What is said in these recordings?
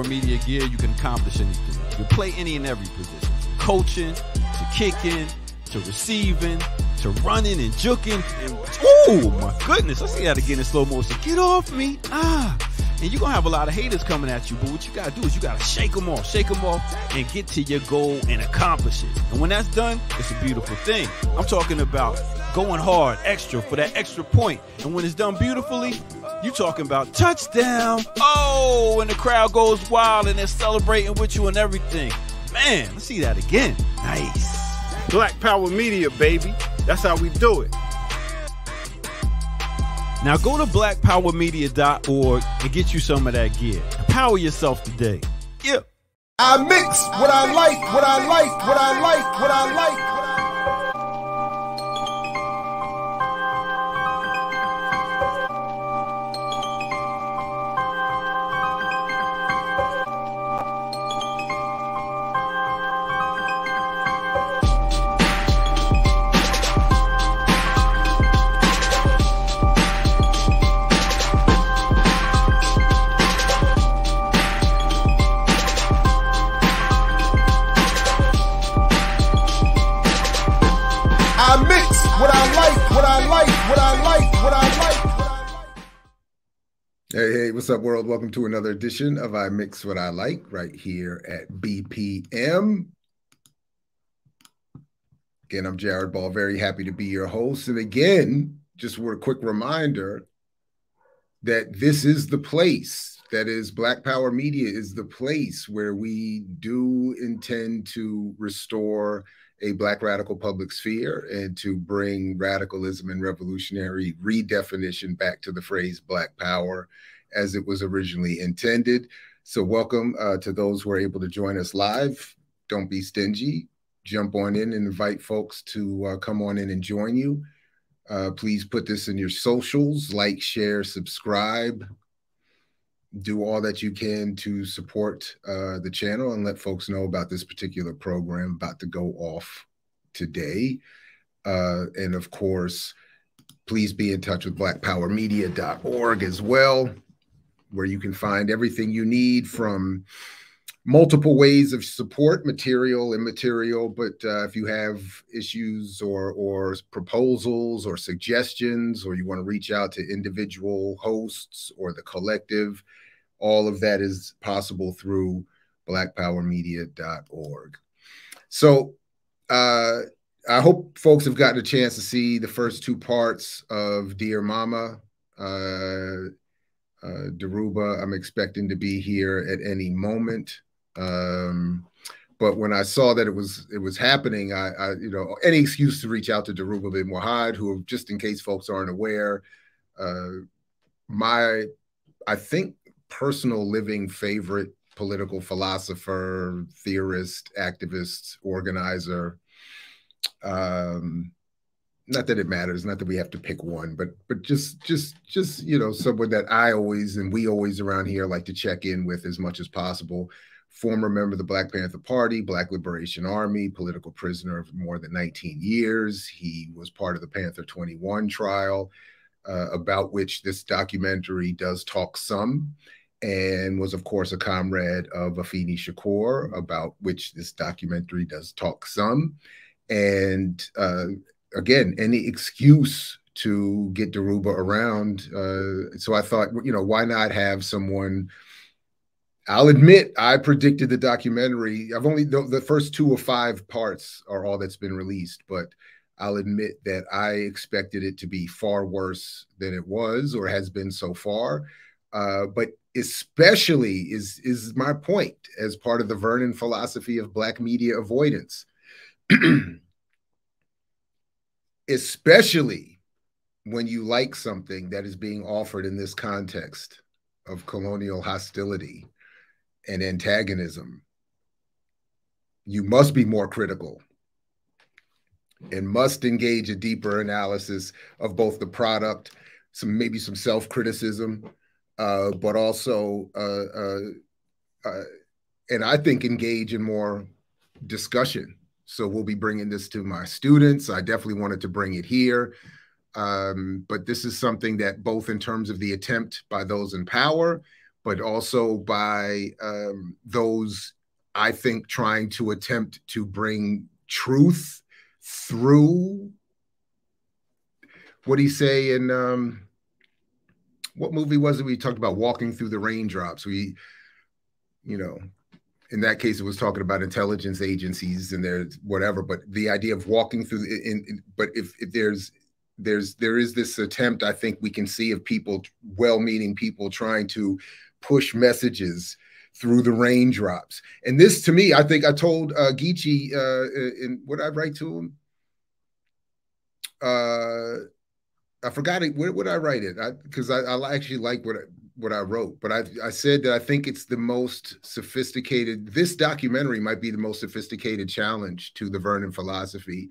Power Media gear, you can accomplish anything. You can play any and every position. Coaching, to kicking, to receiving, to running and juking. And, oh my goodness, I see that again in slow motion. Get off me. Ah. And you're gonna have a lot of haters coming at you, but what you gotta do is you gotta shake them off, shake them off, and get to your goal and accomplish it. And when that's done, it's a beautiful thing. I'm talking about going hard, extra for that extra point. And when it's done beautifully, you talking about touchdown. Oh, and the crowd goes wild and they're celebrating with you and everything. Man, let's see that again. Nice. Black Power Media, baby. That's how we do it. Now go to blackpowermedia.org and get you some of that gear. Empower yourself today. Yeah. I mix what I like, what I like, what I like, what I like. What's up, world? Welcome to another edition of I Mix What I Like right here at BPM. Again, I'm Jared Ball, very happy to be your host. And again, just a quick reminder that this is the place that is Black Power Media is the place where we do intend to restore a Black radical public sphere and to bring radicalism and revolutionary redefinition back to the phrase Black Power as it was originally intended. So, welcome uh, to those who are able to join us live. Don't be stingy. Jump on in and invite folks to uh, come on in and join you. Uh, please put this in your socials, like, share, subscribe, do all that you can to support uh, the channel and let folks know about this particular program about to go off today. Uh, and of course, please be in touch with blackpowermedia.org as well, where you can find everything you need from multiple ways of support, material, immaterial. But uh, if you have issues or or proposals or suggestions, or you want to reach out to individual hosts or the collective, all of that is possible through blackpowermedia.org. So uh, I hope folks have gotten a chance to see the first two parts of Dear Mama. Uh, uh, Dhoruba, I'm expecting to be here at any moment. Um, but when I saw that it was it was happening, I, I you know any excuse to reach out to Dhoruba bin Wahad, who just in case folks aren't aware, uh, my I think personal living favorite political philosopher, theorist, activist, organizer. Um, not that it matters, not that we have to pick one, but but just just just you know someone that I always and we always around here like to check in with as much as possible. Former member of the Black Panther Party, Black Liberation Army, political prisoner of more than 19 years. He was part of the Panther 21 trial, uh, about which this documentary does talk some and was, of course, a comrade of Afeni Shakur, about which this documentary does talk some. And uh, again, any excuse to get Dhoruba around. Uh, so I thought, you know, why not have someone? I'll admit, I predicted the documentary. I've only the, the first two or five parts are all that's been released, but I'll admit that I expected it to be far worse than it was or has been so far. Uh, but especially is is my point as part of the Vernon philosophy of black media avoidance. especially when you like something that is being offered in this context of colonial hostility and antagonism, you must be more critical and must engage a deeper analysis of both the product, some maybe some self-criticism, uh, but also, uh, uh, uh, and I think engage in more discussion. So we'll be bringing this to my students. I definitely wanted to bring it here. Um, but this is something that both in terms of the attempt by those in power, but also by um, those I think trying to attempt to bring truth through what do you say in um, what movie was it we talked about walking through the raindrops we you know in that case it was talking about intelligence agencies and there's whatever but the idea of walking through in, in but if, if there's there's there is this attempt i think we can see of people well-meaning people trying to push messages through the raindrops. And this to me i think i told uh geechee uh in what i write to him? Uh i forgot it where would i write it? Because I, I, actually like what I, what I wrote, but I, I said that I think it's the most sophisticated. This documentary might be the most sophisticated challenge to the Vernon philosophy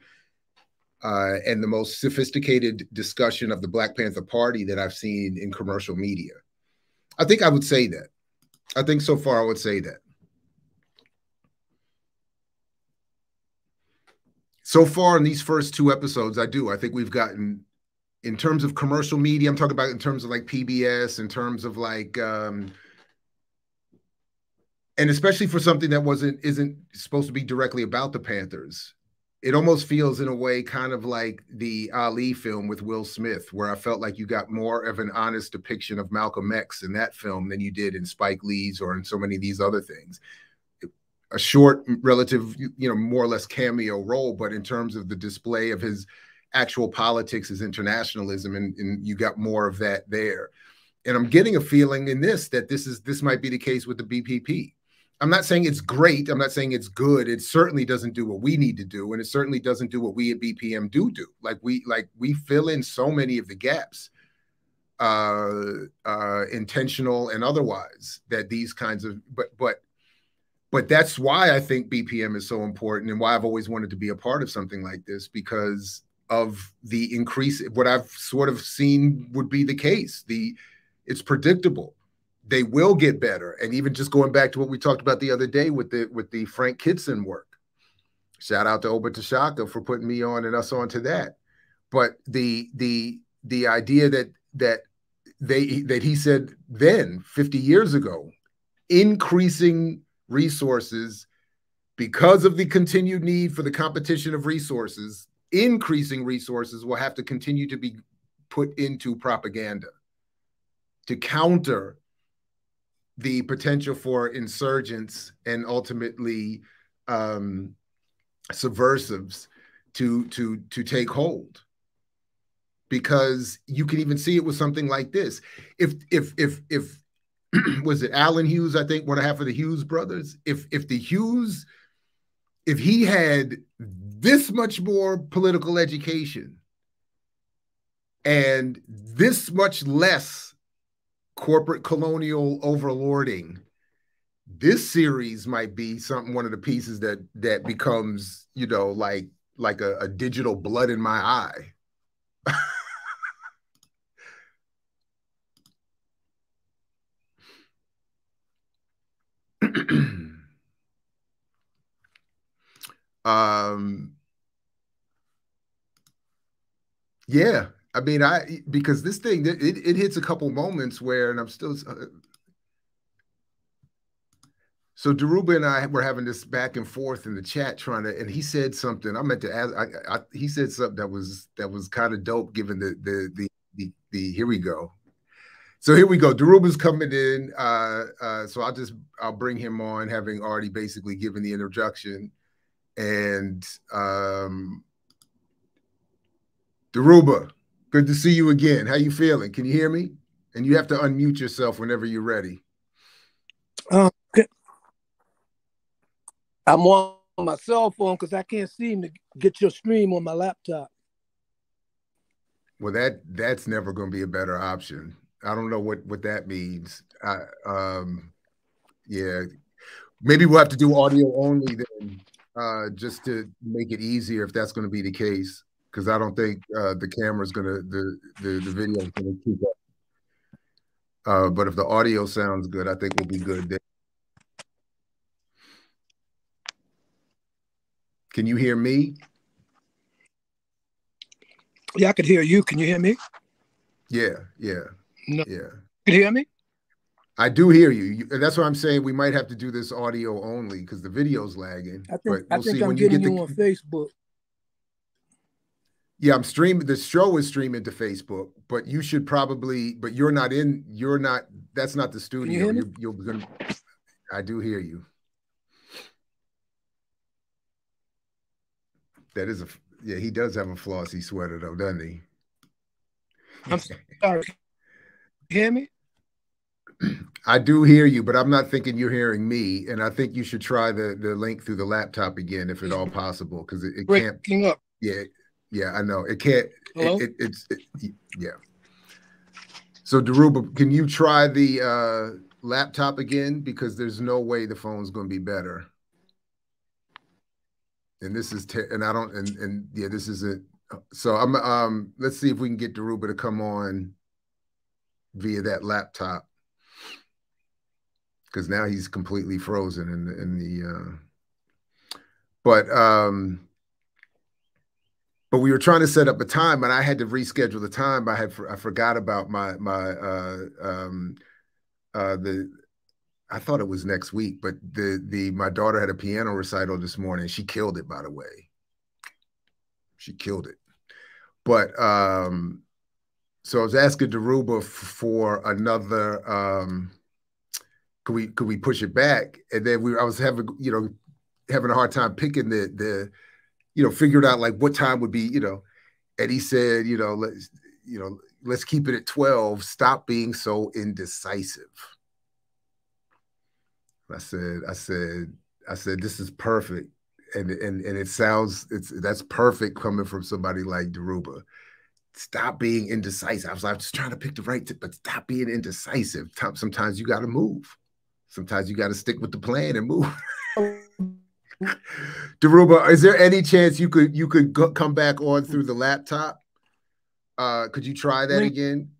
uh, and the most sophisticated discussion of the Black Panther Party that I've seen in commercial media. I think I would say that. I think so far I would say that. So far in these first two episodes, I do. I think we've gotten in terms of commercial media, I'm talking about in terms of like PBS, in terms of like, um, and especially for something that wasn't isn't supposed to be directly about the Panthers. It almost feels in a way kind of like the Ali film with Will Smith, where I felt like you got more of an honest depiction of Malcolm X in that film than you did in Spike Lee's or in so many of these other things. A short, relative, you know, more or less cameo role, but in terms of the display of his actual politics is internationalism, and, and you got more of that there. And I'm getting a feeling in this that this is this might be the case with the BPP. I'm not saying it's great. I'm not saying it's good. It certainly doesn't do what we need to do, and it certainly doesn't do what we at BPM do do. Like we like we fill in so many of the gaps, uh, uh, intentional and otherwise. That these kinds of but but but that's why I think BPM is so important, and why I've always wanted to be a part of something like this because of the increase what i've sort of seen would be the case. The it's predictable. They will get better. And even just going back to what we talked about the other day with the with the frank kitson work. Shout out to oba T'Shaka for putting me on and us onto that. But the the the idea that that they that he said then 50 years ago increasing resources because of the continued need for the competition of resources increasing resources will have to continue to be put into propaganda to counter the potential for insurgents and ultimately um, subversives to to to take hold. Because you can even see it with something like this. If if if if was it Allen Hughes I think one half of the Hughes brothers? If if the Hughes if he had this much more political education and this much less corporate colonial overlording this series might be something one of the pieces that that becomes you know like like a, a digital blood in my eye Um, yeah, I mean, I because this thing it, it hits a couple moments where, and I'm still. Uh, so Dhoruba and I were having this back and forth in the chat, trying to, and he said something. I meant to ask. I, I, he said something that was that was kind of dope, given the the the the, the here we go. So here we go. Dhoruba's coming in. Uh, uh, so I'll just I'll bring him on, having already basically given the introduction. And um, Dhoruba, good to see you again. How you feeling? Can you hear me? And you have to unmute yourself whenever you're ready. Um, I'm on my cell phone because I can't seem to get your stream on my laptop. Well, that that's never going to be a better option. I don't know what what that means. I, um, yeah, maybe we'll have to do audio only then uh, just to make it easier if that's going to be the case, because I don't think uh, the camera's going to the the the video is going to keep up. Uh, but if the audio sounds good, I think we'll be good there. Can you hear me? Yeah, I could hear you. Can you hear me? Yeah, yeah, no. yeah. Can you hear me? I do hear you. you. That's what I'm saying. We might have to do this audio only because the video's lagging. I think we'll I think see. I'm When you getting get you, the- on Facebook. Yeah, I'm streaming. The show is streaming to Facebook, but you should probably. But you're not in. You're not. That's not the studio. You, you're gonna. I do hear you. That is a. Yeah, he does have a flossy sweater though, doesn't he? I'm sorry. You hear me? I do hear you, but I'm not thinking you're hearing me. And I think you should try the the link through the laptop again, if at all possible, because it, it can't. Breaking up. Yeah, yeah, I know it can't. Hello? It, it, it's it, yeah. So Dhoruba, can you try the uh, laptop again? Because there's no way the phone's going to be better. And this is and I don't and and yeah, this is it. So I'm um. Let's see if we can get Dhoruba to come on via that laptop because now he's completely frozen in the in the. Uh, but um but we were trying to set up a time and i had to reschedule the time. I had i forgot about my my uh um uh the i thought it was next week but the the my daughter had a piano recital this morning. She killed it by the way. She killed it. But um so i was asking Dhoruba for another um could we could we push it back and then we i was having you know having a hard time picking the the you know, figured out like what time would be, you know, and he said, you know, let's, you know, let's keep it at 12. Stop being so indecisive. I said, I said, I said, this is perfect. And and and it sounds it's that's perfect coming from somebody like Dhoruba. Stop being indecisive. I was like, just trying to pick the right tip, but stop being indecisive. Sometimes you got to move. Sometimes you got to stick with the plan and move. Dhoruba, is there any chance you could you could go, come back on through the laptop? Uh, could you try that Link. again,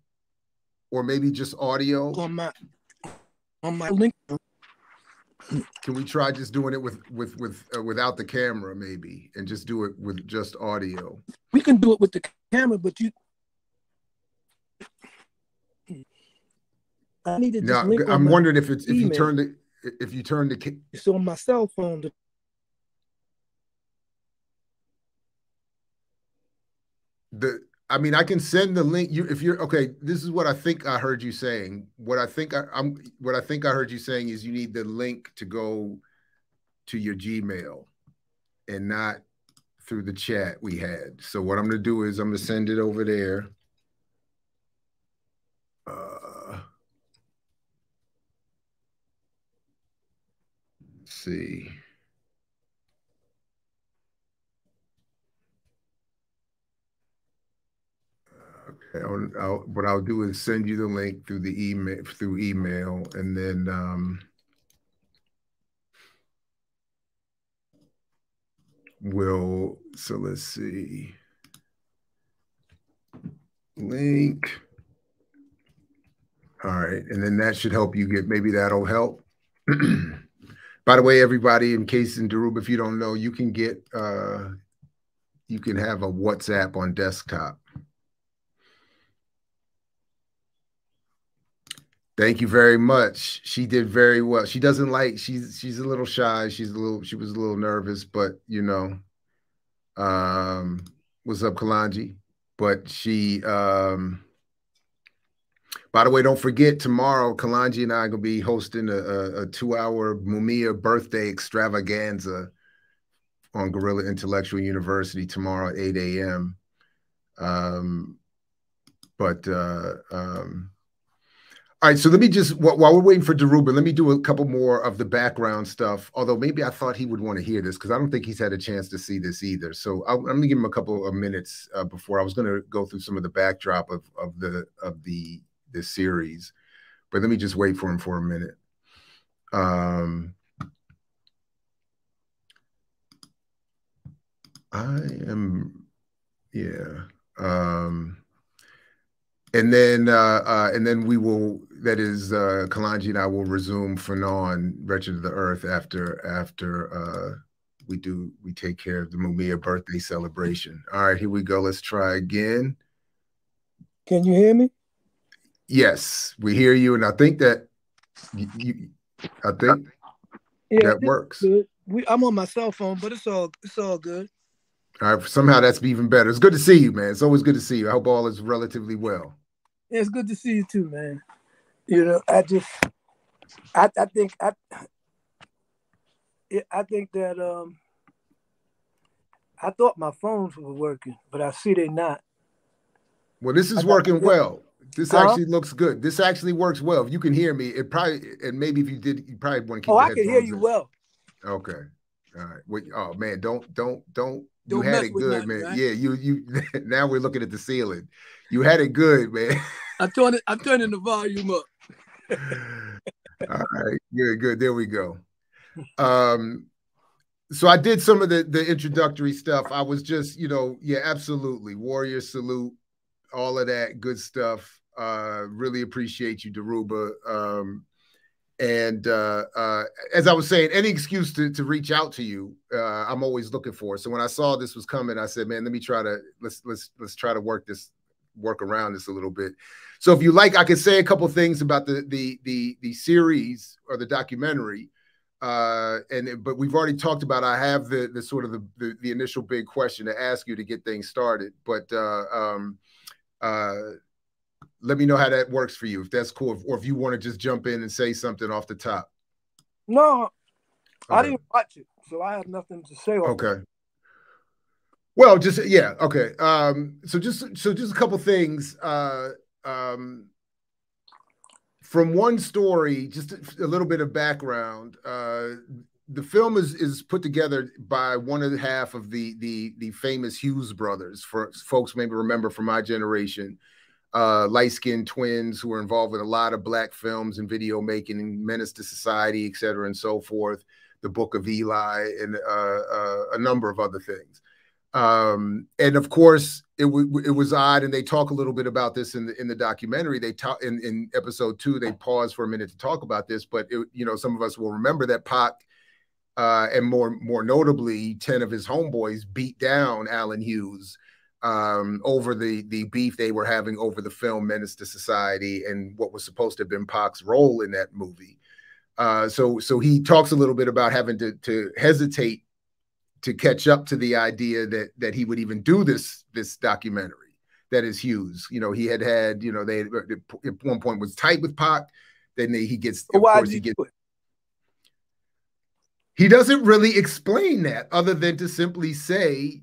or maybe just audio? on my on my link. Can we try just doing it with with with uh, without the camera, maybe, and just do it with just audio? We can do it with the camera, but you. I needed this Now, link on I'm wondering if it's if you email. turn the if you turn the it's on my cell phone. The- the I mean, I can send the link. You, if you're okay, this is what I think I heard you saying. What I think I, I'm, what I think I heard you saying is you need the link to go to your Gmail, and not through the chat we had. So what I'm going to do is I'm going to send it over there. Uh, see. Okay, I'll, I'll, what I'll do is send you the link through the email through email, and then um, we'll. So let's see. Link. All right, and then that should help you get. Maybe that'll help. By the way, everybody, in case in Dhoruba, if you don't know, you can get. Uh, you can have a WhatsApp on desktop. Thank you very much. She did very well. She doesn't like she's she's a little shy. She's a little she was a little nervous, but you know, um, what's up, Kalonji? But she um by the way, don't forget tomorrow, Kalonji and I are gonna be hosting a, a, a two-hour Mumia birthday extravaganza on Guerrilla Intellectual University tomorrow at 8 a.m. Um, but uh um all right, so let me just wh- while we're waiting for Dhoruba, let me do a couple more of the background stuff. Although maybe I thought he would want to hear this because I don't think he's had a chance to see this either. So I'll, I'm gonna give him a couple of minutes uh, before I was gonna go through some of the backdrop of of the of the this series, but let me just wait for him for a minute. Um, I am, yeah. Um, and then uh, uh, and then we will that is uh Kalonji and I will resume Fanon, Wretched of the Earth after after uh we do we take care of the Mumia birthday celebration. All right, here we go. Let's try again. Can you hear me? Yes, we hear you, and I think that You, you, I think Yeah, that works. We, I'm on my cell phone, but it's all it's all good. All right, somehow that's even better. It's good to see you, man. It's always good to see you. I hope all is relatively well. Yeah, it's good to see you too, man. You know, I just, I, I think, I, I think that um, I thought my phones were working, but I see they're not. Well, this is working well. This actually looks good. This actually works well. If you can hear me, it probably and maybe if you did, you probably want to keep. Oh, I can hear you in. well. Okay. All right. Wait, oh man, don't don't don't you Don't had it good, nothing, man. right? Yeah, you you now we're looking at the ceiling. You had it good, man. I turn it, I'm turning the volume up. All right, good, good. There we go. Um, so I did some of the the introductory stuff. I was just, you know, yeah, absolutely. Warrior salute, all of that good stuff. Uh, really appreciate you, Dhoruba. Um, and uh, uh, as I was saying, any excuse to to reach out to you, uh, I'm always looking for. So when I saw this was coming, I said, man, let me try to let's let's let's try to work this work around this a little bit. So if you like, I could say a couple things about the the the the series or the documentary. Uh, and but we've already talked about. I have the the sort of the the, the initial big question to ask you to get things started. But uh, um, uh, let me know how that works for you, if that's cool, or if you want to just jump in and say something off the top. No, I didn't watch it, so I have nothing to say. Okay. Well, just yeah, okay. Um, so just so just a couple things. Uh, um, from one story, just a, a little bit of background. Uh, the film is is put together by one and a half of the the the famous Hughes brothers. For folks maybe remember from my generation, uh, light skinned twins who were involved with a lot of black films and video making and Menace to Society, et cetera, and so forth. The Book of Eli and uh, uh, a number of other things. Um, and of course, it, it was odd, and they talk a little bit about this in the in the documentary. They talk in, in episode two. They pause for a minute to talk about this, but it, you know, some of us will remember that Pac uh, and more more notably, ten of his homeboys beat down Allen Hughes um, over the the beef they were having over the film Menace to Society and what was supposed to have been Pac's role in that movie. Uh, so so he talks a little bit about having to to hesitate to catch up to the idea that that he would even do this this documentary. That is Hughes. You know, he had had you know they at one point was tight with Pac. Then they, he gets of Why course he gets he doesn't really explain that other than to simply say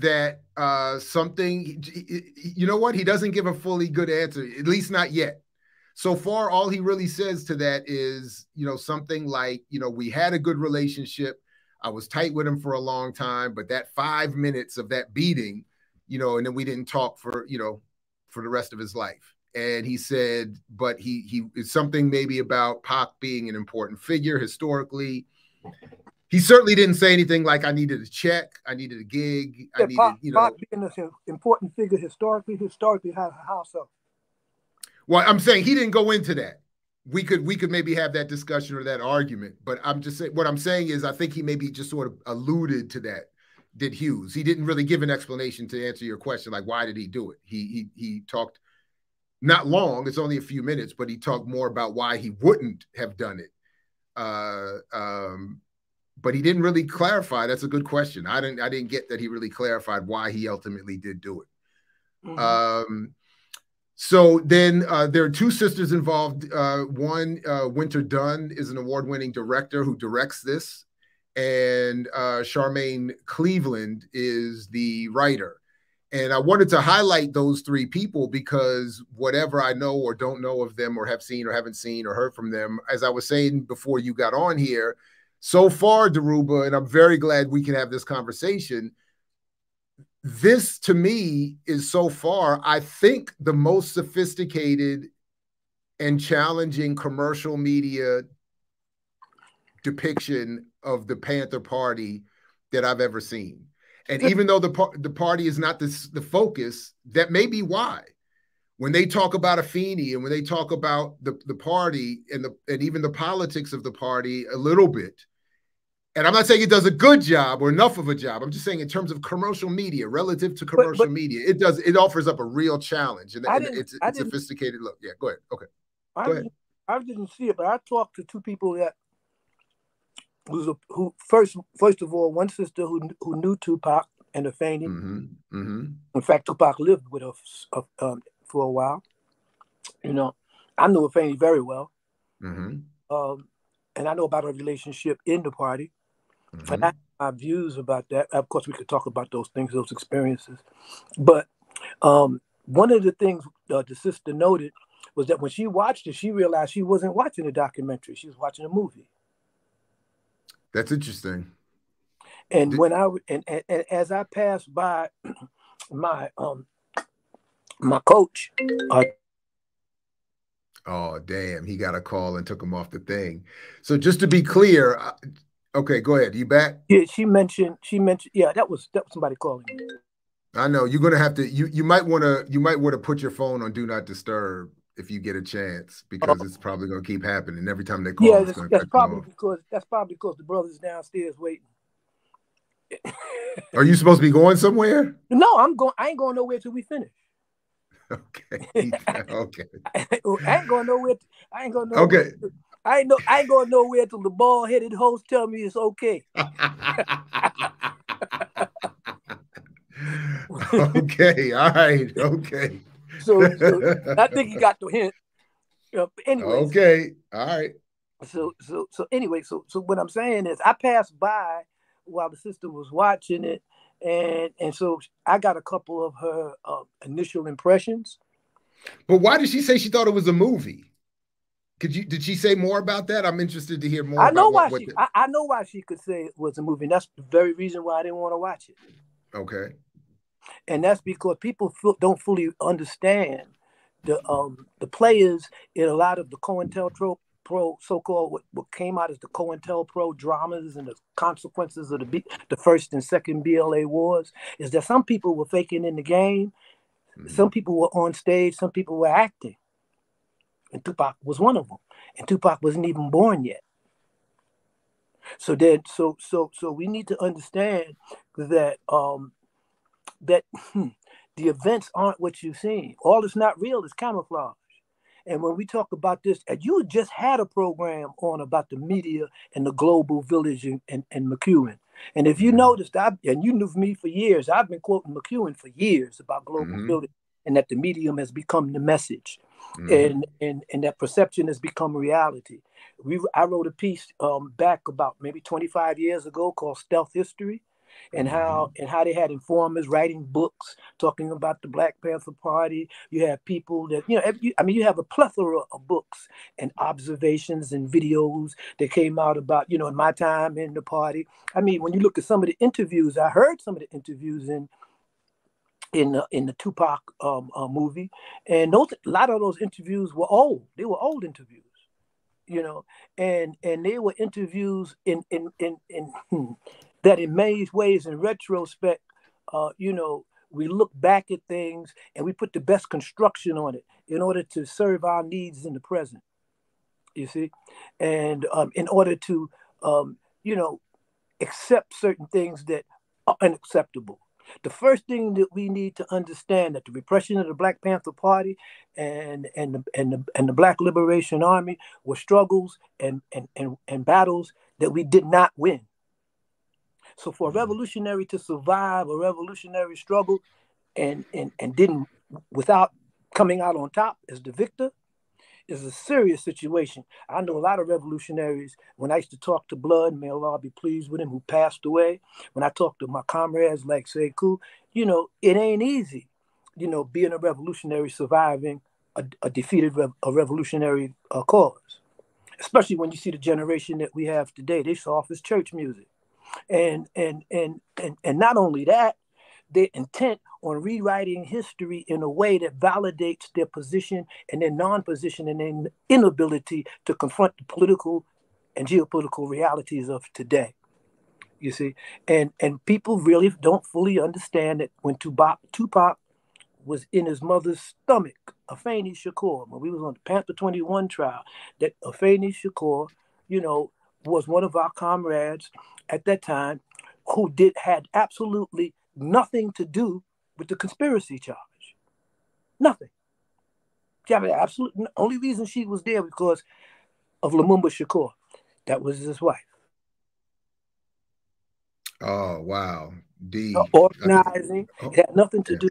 that uh something you know what? He doesn't give a fully good answer at least not yet. So far all he really says to that is you know something like you know we had a good relationship. I was tight with him for a long time but that five minutes of that beating you know and then we didn't talk for you know for the rest of his life. And he said but he he something maybe about Pac being an important figure historically he certainly didn't say anything like I needed a check, I needed a gig, I needed, Pop, you know. Pop being an important figure historically, historically, how, how so? Well, I'm saying he didn't go into that. We could we could maybe have that discussion or that argument, but I'm just saying what I'm saying is I think he maybe just sort of alluded to that. Did Hughes? He didn't really give an explanation to answer your question, like why did he do it? He he he talked not long. It's only a few minutes, but he talked more about why he wouldn't have done it. Uh, um, but he didn't really clarify. That's a good question. I didn't I didn't get that he really clarified why he ultimately did do it. Mhm. Um, so then uh, there are two sisters involved. Uh, one, uh, Winter Dunn, is an award winning director who directs this, and uh, Charmaine Cleveland is the writer. And I wanted to highlight those three people because whatever I know or don't know of them or have seen or haven't seen or heard from them, as I was saying before you got on here, so far, Dhoruba, and I'm very glad we can have this conversation this to me is so far, I think, the most sophisticated and challenging commercial media depiction of the Panther Party that I've ever seen. And even though the par- the party is not the, the focus, that may be why. When they talk about Afeni and when they talk about the, the party and the and even the politics of the party a little bit, and I'm not saying it does a good job or enough of a job. I'm just saying in terms of commercial media, relative to commercial but- media, it does it offers up a real challenge and, and it's, I didn't- sophisticated look. Yeah, go ahead. Okay. I, Go ahead. I didn't see it, but I talked to two people that was a, who first first of all one sister who who knew Tupac and Afeni. Mm-hmm. Mm-hmm. In fact, Tupac lived with uh, um, for a while. You know, I knew Afeni very well, Mm-hmm. um, and I know about her relationship in the party. Mm-hmm. And I have my views about that. Of course, we could talk about those things, those experiences. But um, one of the things uh, the sister noted was that when she watched it, she realized she wasn't watching a documentary; she was watching a movie. That's interesting. And Did- when I and, and, and as I passed by my um my coach, uh, Oh, damn. He got a call and took him off the thing. So just to be clear, I- okay, go ahead. You back? yeah, she mentioned she mentioned yeah that was that was somebody calling me. I know you're gonna have to you you might wanna you might want to put your phone on do not disturb if you get a chance because it's probably gonna keep happening. Every time they call, Yeah, that's, that's probably because that's probably because the brothers downstairs waiting. Are you supposed to be going somewhere? No, I'm going. I ain't going nowhere till we finish. Okay. okay. I ain't going nowhere. I ain't going nowhere. Okay. I ain't no. I ain't going nowhere till the bald headed host tell me it's okay. okay. All right. Okay. So, so I think you got the hint. Uh, anyway, okay. All right. so so so anyway, so so what I'm saying is I passed by while the sister was watching it, and and so I got a couple of her uh, initial impressions. But why did she say she thought it was a movie? Could you did she say more about that? I'm interested to hear more. I know why what, what she. the- I, I know why she could say it was a movie. And that's the very reason why I didn't want to watch it. okay. and that's because people don't fully understand the um the players in a lot of the COINTELPRO pro so-called what, what came out as the COINTELPRO dramas and the consequences of the B, the first and second BLA wars is that some people were faking in the game, Mhm. some people were on stage, some people were acting, and Tupac was one of them, and Tupac wasn't even born yet. So then, so so so we need to understand that um that hmm, the events aren't what you've seen. All that's not real is camouflage. And when we talk about this, and you just had a program on about the media and the global village and, and, and McLuhan. And if you Mhm. noticed, I and you knew me for years, I've been quoting McLuhan for years about global Mhm. village and that the medium has become the message Mhm. and, and and that perception has become reality. We I wrote a piece um, back about maybe 25 years ago called Stealth History, and how and how they had informers writing books talking about the Black Panther Party. You have people that you know. I mean, you have a plethora of books and observations and videos that came out about you know in my time in the party. I mean, when you look at some of the interviews, I heard some of the interviews in in the, in the Tupac um, uh, movie, and those a lot of those interviews were old. They were old interviews, you know, and and they were interviews in in in, in hmm, that in many ways, in retrospect, uh, you know, we look back at things and we put the best construction on it in order to serve our needs in the present. You see, and um, in order to um, you know accept certain things that are unacceptable the first thing that we need to understand that the repression of the Black Panther Party and and the, and the, and the Black Liberation Army were struggles and, and and and battles that we did not win. So for a mm-hmm. revolutionary to survive a revolutionary struggle and and and didn't without coming out on top as the victor is a serious situation. I know a lot of revolutionaries. When I used to talk to Blood, may Allah be pleased with him, who passed away. When I talk to my comrades like Sekou, you know, it ain't easy, you know, being a revolutionary, surviving a, a defeated rev- a revolutionary uh, cause. Especially when you see the generation that we have today, they soft as church music, and and and and and not only that, they're intent on rewriting history in a way that validates their position and their non-position and their inability to confront the political and geopolitical realities of today. You see, and and people really don't fully understand that when Tupac, Tupac was in his mother's stomach, Afeni Shakur, when we was on the Panther 21 trial, that Afeni Shakur, you know, was one of our comrades at that time who did had absolutely nothing to do with the conspiracy charge. Nothing. Yeah, absolutely. The only reason she was there because of Lumumba Shakur. That was his wife. Oh wow, D. The organizing Oh, it had nothing to yeah. do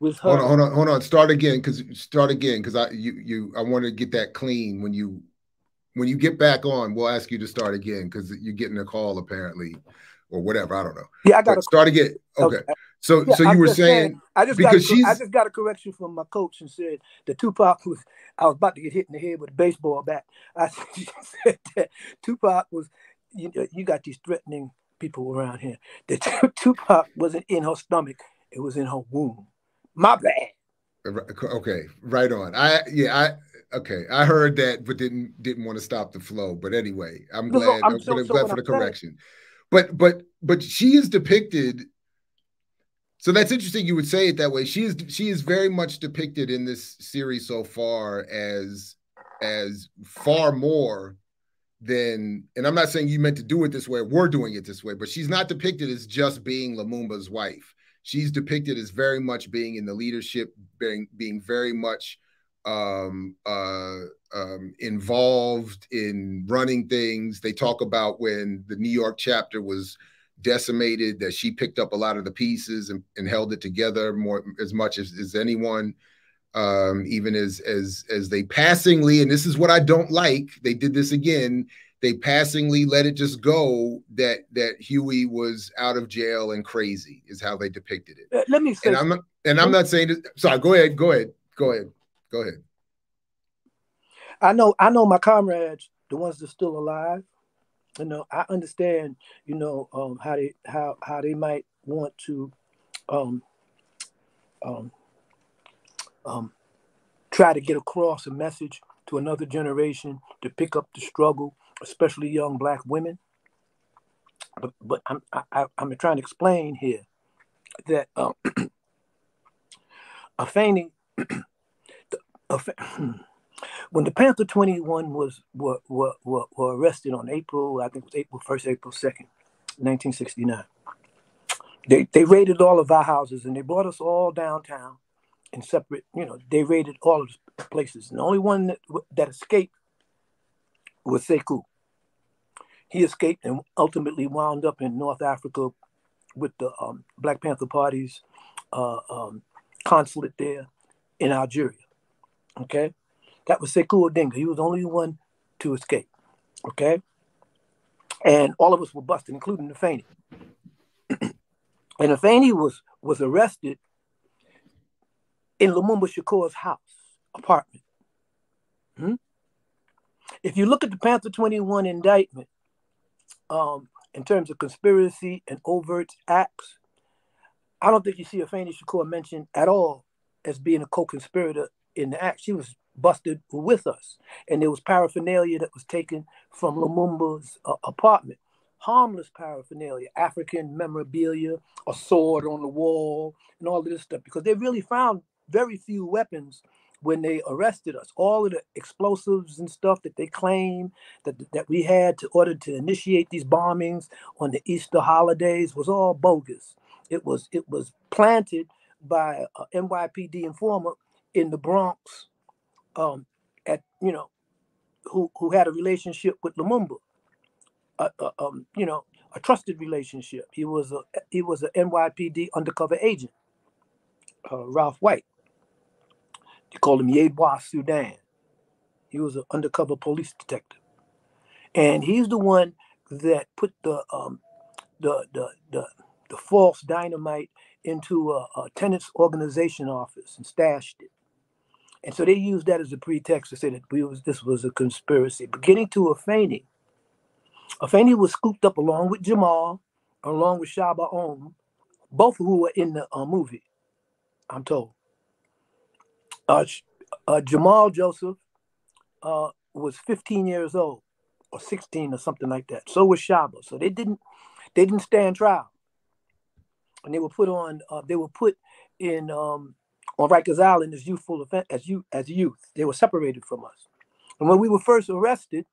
with her. Hold on, hold on, hold on. Start again, because start again, because I you you I want to get that clean when you when you get back on. We'll ask you to start again because you're getting a call apparently, or whatever. I don't know. Yeah, I got start again. Okay. So Yeah, so you I'm were just saying I just because got a, I just got a correction from my coach and said the Tupac was I was about to get hit in the head with a baseball bat. I said that Tupac was you know, you got these threatening people around here. The Tupac wasn't in her stomach; it was in her womb. My bad. okay, right on. I yeah I okay I heard that, but didn't didn't want to stop the flow. But anyway, I'm No, no, glad. I'm I'm, so- glad so for the I'm saying- correction. But but but she is depicted. So that's interesting. You would say it that way. She is she is very much depicted in this series so far as as far more than. And I'm not saying you meant to do it this way. We're doing it this way, but she's not depicted as just being Lumumba's wife. She's depicted as very much being in the leadership, being being very much um, uh, um, involved in running things. They talk about when the New York chapter was decimated that she picked up a lot of the pieces and, and held it together more as much as, as anyone um even as as as they passingly and this is what i don't like they did this again they passingly let it just go that that huey was out of jail and crazy is how they depicted it Uh, Let me say and i'm not and i'm not saying that, sorry go ahead go ahead go ahead go ahead I know I know my comrades, the ones that's still alive. You know, I understand, you know, um, how they how how they might want to um um um try to get across a message to another generation to pick up the struggle, especially young black women. But but I'm I, I'm trying to explain here that um Afeni Afe- when the Panther 21 was were, were, were, arrested on April, I think it was April 1st, April 2nd, 1969. They they raided all of our houses and they brought us all downtown in separate, you know, they raided all of the places. And the only one that, that escaped was Sekou. He escaped and ultimately wound up in North Africa with the um, Black Panther Party's uh, um, consulate there in Algeria. Okay, that was Sekou Odinga. He was the only one to escape. Okay, and all of us were busted, including the Faney. and Afeni was was arrested in Lumumba Shakur's house apartment. Hmm? If you look at the Panther 21 indictment, um, in terms of conspiracy and overt acts, I don't think you see Afeni Shakur mentioned at all as being a co-conspirator in the act. She was busted with us, and there was paraphernalia that was taken from Lumumba's uh, apartment. Harmless paraphernalia, African memorabilia, a sword on the wall, and all of this stuff, because they really found very few weapons when they arrested us. All of the explosives and stuff that they claimed that, that we had to order to initiate these bombings on the Easter holidays was all bogus. It was it was planted by a NYPD informer in the Bronx, um, at you know, who who had a relationship with Lumumba, uh, uh, um, you know, a trusted relationship. He was a he was an NYPD undercover agent, uh, Ralph White. They called him Yedwa Sudan. He was an undercover police detective, and he's the one that put the um, the the the the false dynamite into a, a tenants organization office and stashed it. And so they used that as a pretext to say that we was this was a conspiracy. But getting to Afeni, Afeni was scooped up along with Jamal, along with Shaba Om, both of who were in the uh, movie. I'm told. Uh, uh, Jamal Joseph uh, was 15 years old, or 16, or something like that. So was Shaba. So they didn't they didn't stand trial, and they were put on. Uh, they were put in um, on Rikers Island as youthful as you as youth. They were separated from us. And when we were first arrested,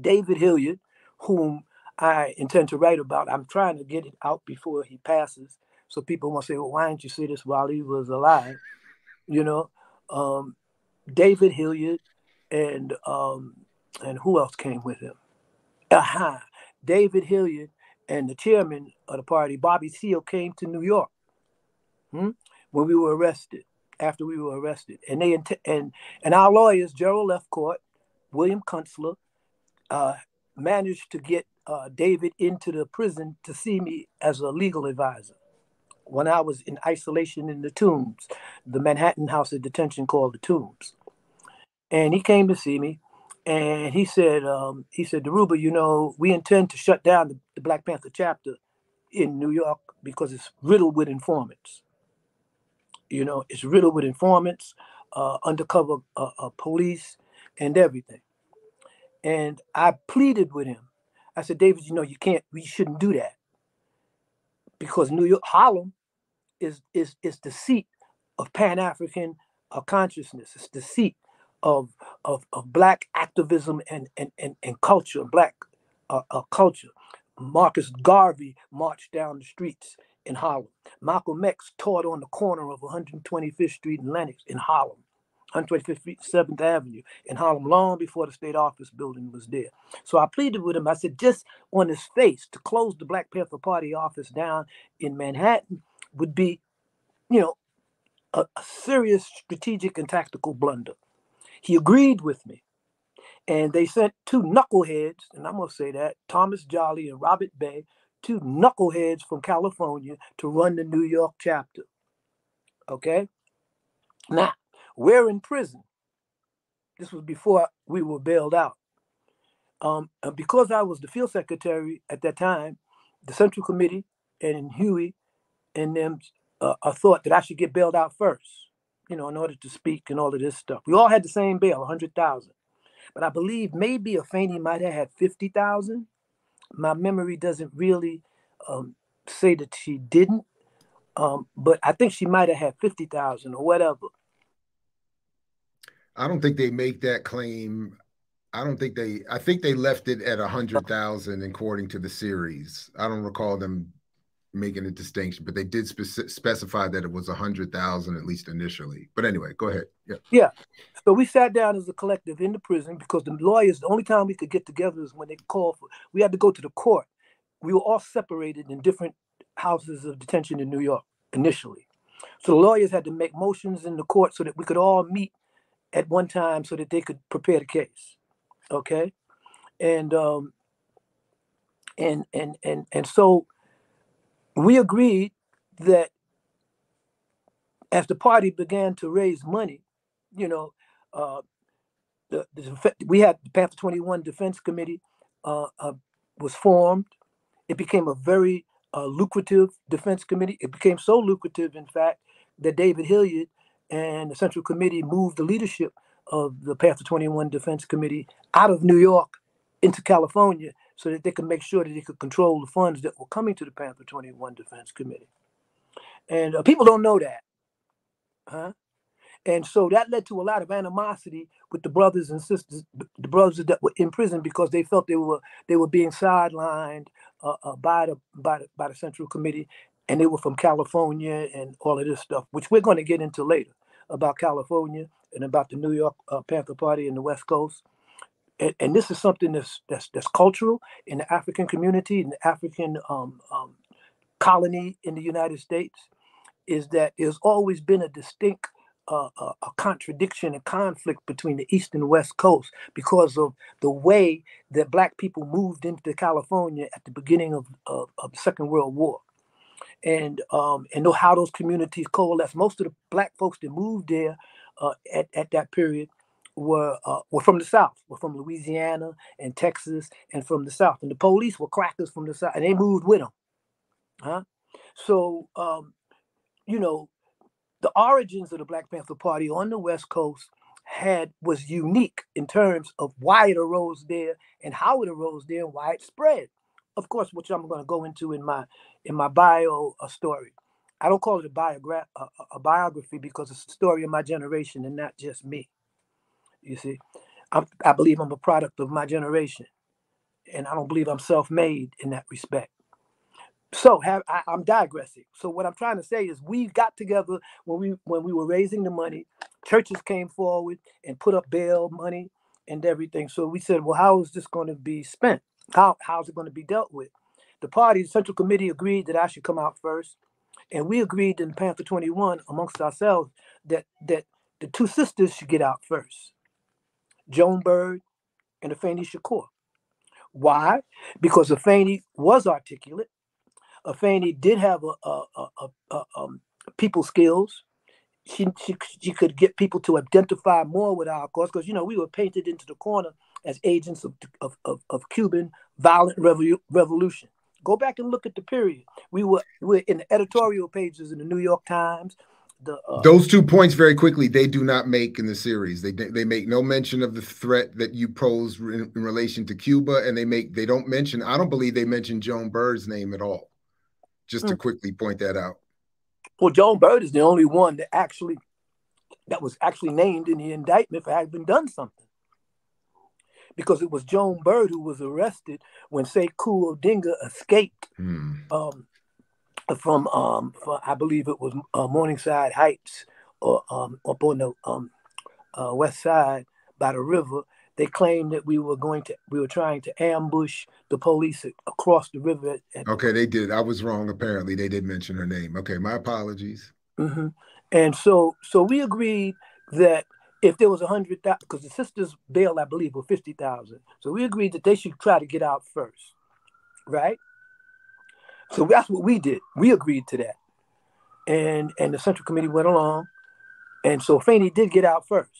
David Hilliard, whom I intend to write about, I'm trying to get it out before he passes, so people won't say, "Well, why didn't you say this while he was alive?" You know, um, David Hilliard, and um, and who else came with him? Aha, David Hilliard and the chairman of the party, Bobby Seale, came to New York hmm, when we were arrested. After we were arrested, and they and and our lawyers, Gerald Lefcourt, William Kunstler, uh, managed to get uh, David into the prison to see me as a legal advisor when I was in isolation in the tombs, the Manhattan house of detention called the tombs. And he came to see me and he said, um, he said, Dhoruba, you know, we intend to shut down the, the, Black Panther chapter in New York because it's riddled with informants. You know, it's riddled with informants, uh, undercover uh, uh, police, and everything. And I pleaded with him. I said, David, you know, you can't, we shouldn't do that because New York, Harlem is is is the seat of Pan African uh, consciousness. It's the seat of of, of black activism and and and, and culture, black uh, uh, culture. Marcus Garvey marched down the streets in Harlem. Malcolm X taught on the corner of 125th Street and Lenox in Harlem. 125th Street, 7th Avenue in Harlem, long before the state office building was there. So I pleaded with him. I said, just on his face, to close the Black Panther Party office down in Manhattan would be, you know, a, a serious strategic and tactical blunder. He agreed with me. And they sent two knuckleheads, and I'm going to say that Thomas Jolly and Robert Bay, two knuckleheads from California to run the New York chapter. Okay? Now, we're in prison. This was before we were bailed out. Um, because I was the field secretary at that time, the Central Committee and Huey and them uh, uh, thought that I should get bailed out first, you know, in order to speak and all of this stuff. We all had the same bail, 100,000. But I believe maybe a Afeni might have had 50,000. My memory doesn't really um, say that she didn't, um, but I think she might have had 50,000 or whatever. I don't think they make that claim. I don't think they. I think they left it at a hundred thousand according to the series. I don't recall them making a distinction, but they did speci- specify that it was a hundred thousand at least initially. But anyway, go ahead. Yeah. Yeah. So we sat down as a collective in the prison because the lawyers. The only time we could get together is when they called for. We had to go to the court. We were all separated in different houses of detention in New York initially. So the lawyers had to make motions in the court so that we could all meet at one time so that they could prepare the case. Okay. And um and and and and so we agreed that as the party began to raise money, you know, uh, the, the we had the Panther 21 Defense Committee uh, uh, was formed. It became a very uh, lucrative defense committee. It became so lucrative, in fact, that David Hilliard and the Central Committee moved the leadership of the Panther 21 Defense Committee out of New York into California so that they could make sure that they could control the funds that were coming to the Panther 21 Defense Committee. And uh, people don't know that. Huh? And so that led to a lot of animosity with the brothers and sisters, the brothers that were in prison because they felt they were they were being sidelined uh, uh, by the by the by the Central Committee, and they were from California and all of this stuff, which we're going to get into later about California and about the New York uh, Panther Party in the West Coast. And, and, this is something that's, that's that's cultural in the African community, in the African um, um, colony in the United States, is that there's always been a distinct uh, a, a, contradiction and conflict between the East and West Coast because of the way that Black people moved into California at the beginning of, of, of the Second World War and um, and know how those communities coalesce. Most of the black folks that moved there uh, at, at that period were uh, were from the South, were from Louisiana and Texas and from the South. And the police were crackers from the South, and they moved with them. Huh? So, um, you know, the origins of the Black Panther Party on the West Coast had was unique in terms of why it arose there and how it arose there and why it spread. Of course, which I'm going to go into in my in my bio uh, story. I don't call it a, biogra- a, a biography because it's the story of my generation and not just me. You see, I'm, I believe I'm a product of my generation, and I don't believe I'm self-made in that respect. So have, I, I'm digressing. So what I'm trying to say is we got together when we when we were raising the money churches came forward and put up bail money and everything. So we said, well, how is this going to be spent? How how's it going to be dealt with? The party, the Central Committee agreed that I should come out first. And we agreed in Panther 21 amongst ourselves that that the two sisters should get out first. Joan Bird and Afeni Shakur. Why? Because Afeni was articulate. Afeni did have a, a, a, a, um, people skills. She, she she could get people to identify more with our cause because you know we were painted into the corner as agents of of, of, of Cuban violent revo- revolution. Go back and look at the period. We were we were in the editorial pages in the New York Times. The, uh, Those two points very quickly they do not make in the series. They they make no mention of the threat that you pose in, in relation to Cuba, and they make they don't mention. I don't believe they mention Joan Bird's name at all. Just to Mm. quickly point that out. well, Joan Bird is the only one that actually that was actually named in the indictment for having done something. Because it was Joan Bird who was arrested when Sekou Odinga escaped Hmm. um, from, um, from, I believe it was uh, Morningside Heights or um, up on the um, uh, west side by the river. They claimed that we were going to, we were trying to ambush the police across the river. At, Okay, they did. I was wrong. Apparently, they did mention her name. Okay, my apologies. hmm And so, so we agreed that if there was a hundred thousand, because the sisters' bail, I believe, was fifty thousand. So we agreed that they should try to get out first, right? So that's what we did. We agreed to that, and and the central committee went along, and so Afeni did get out first.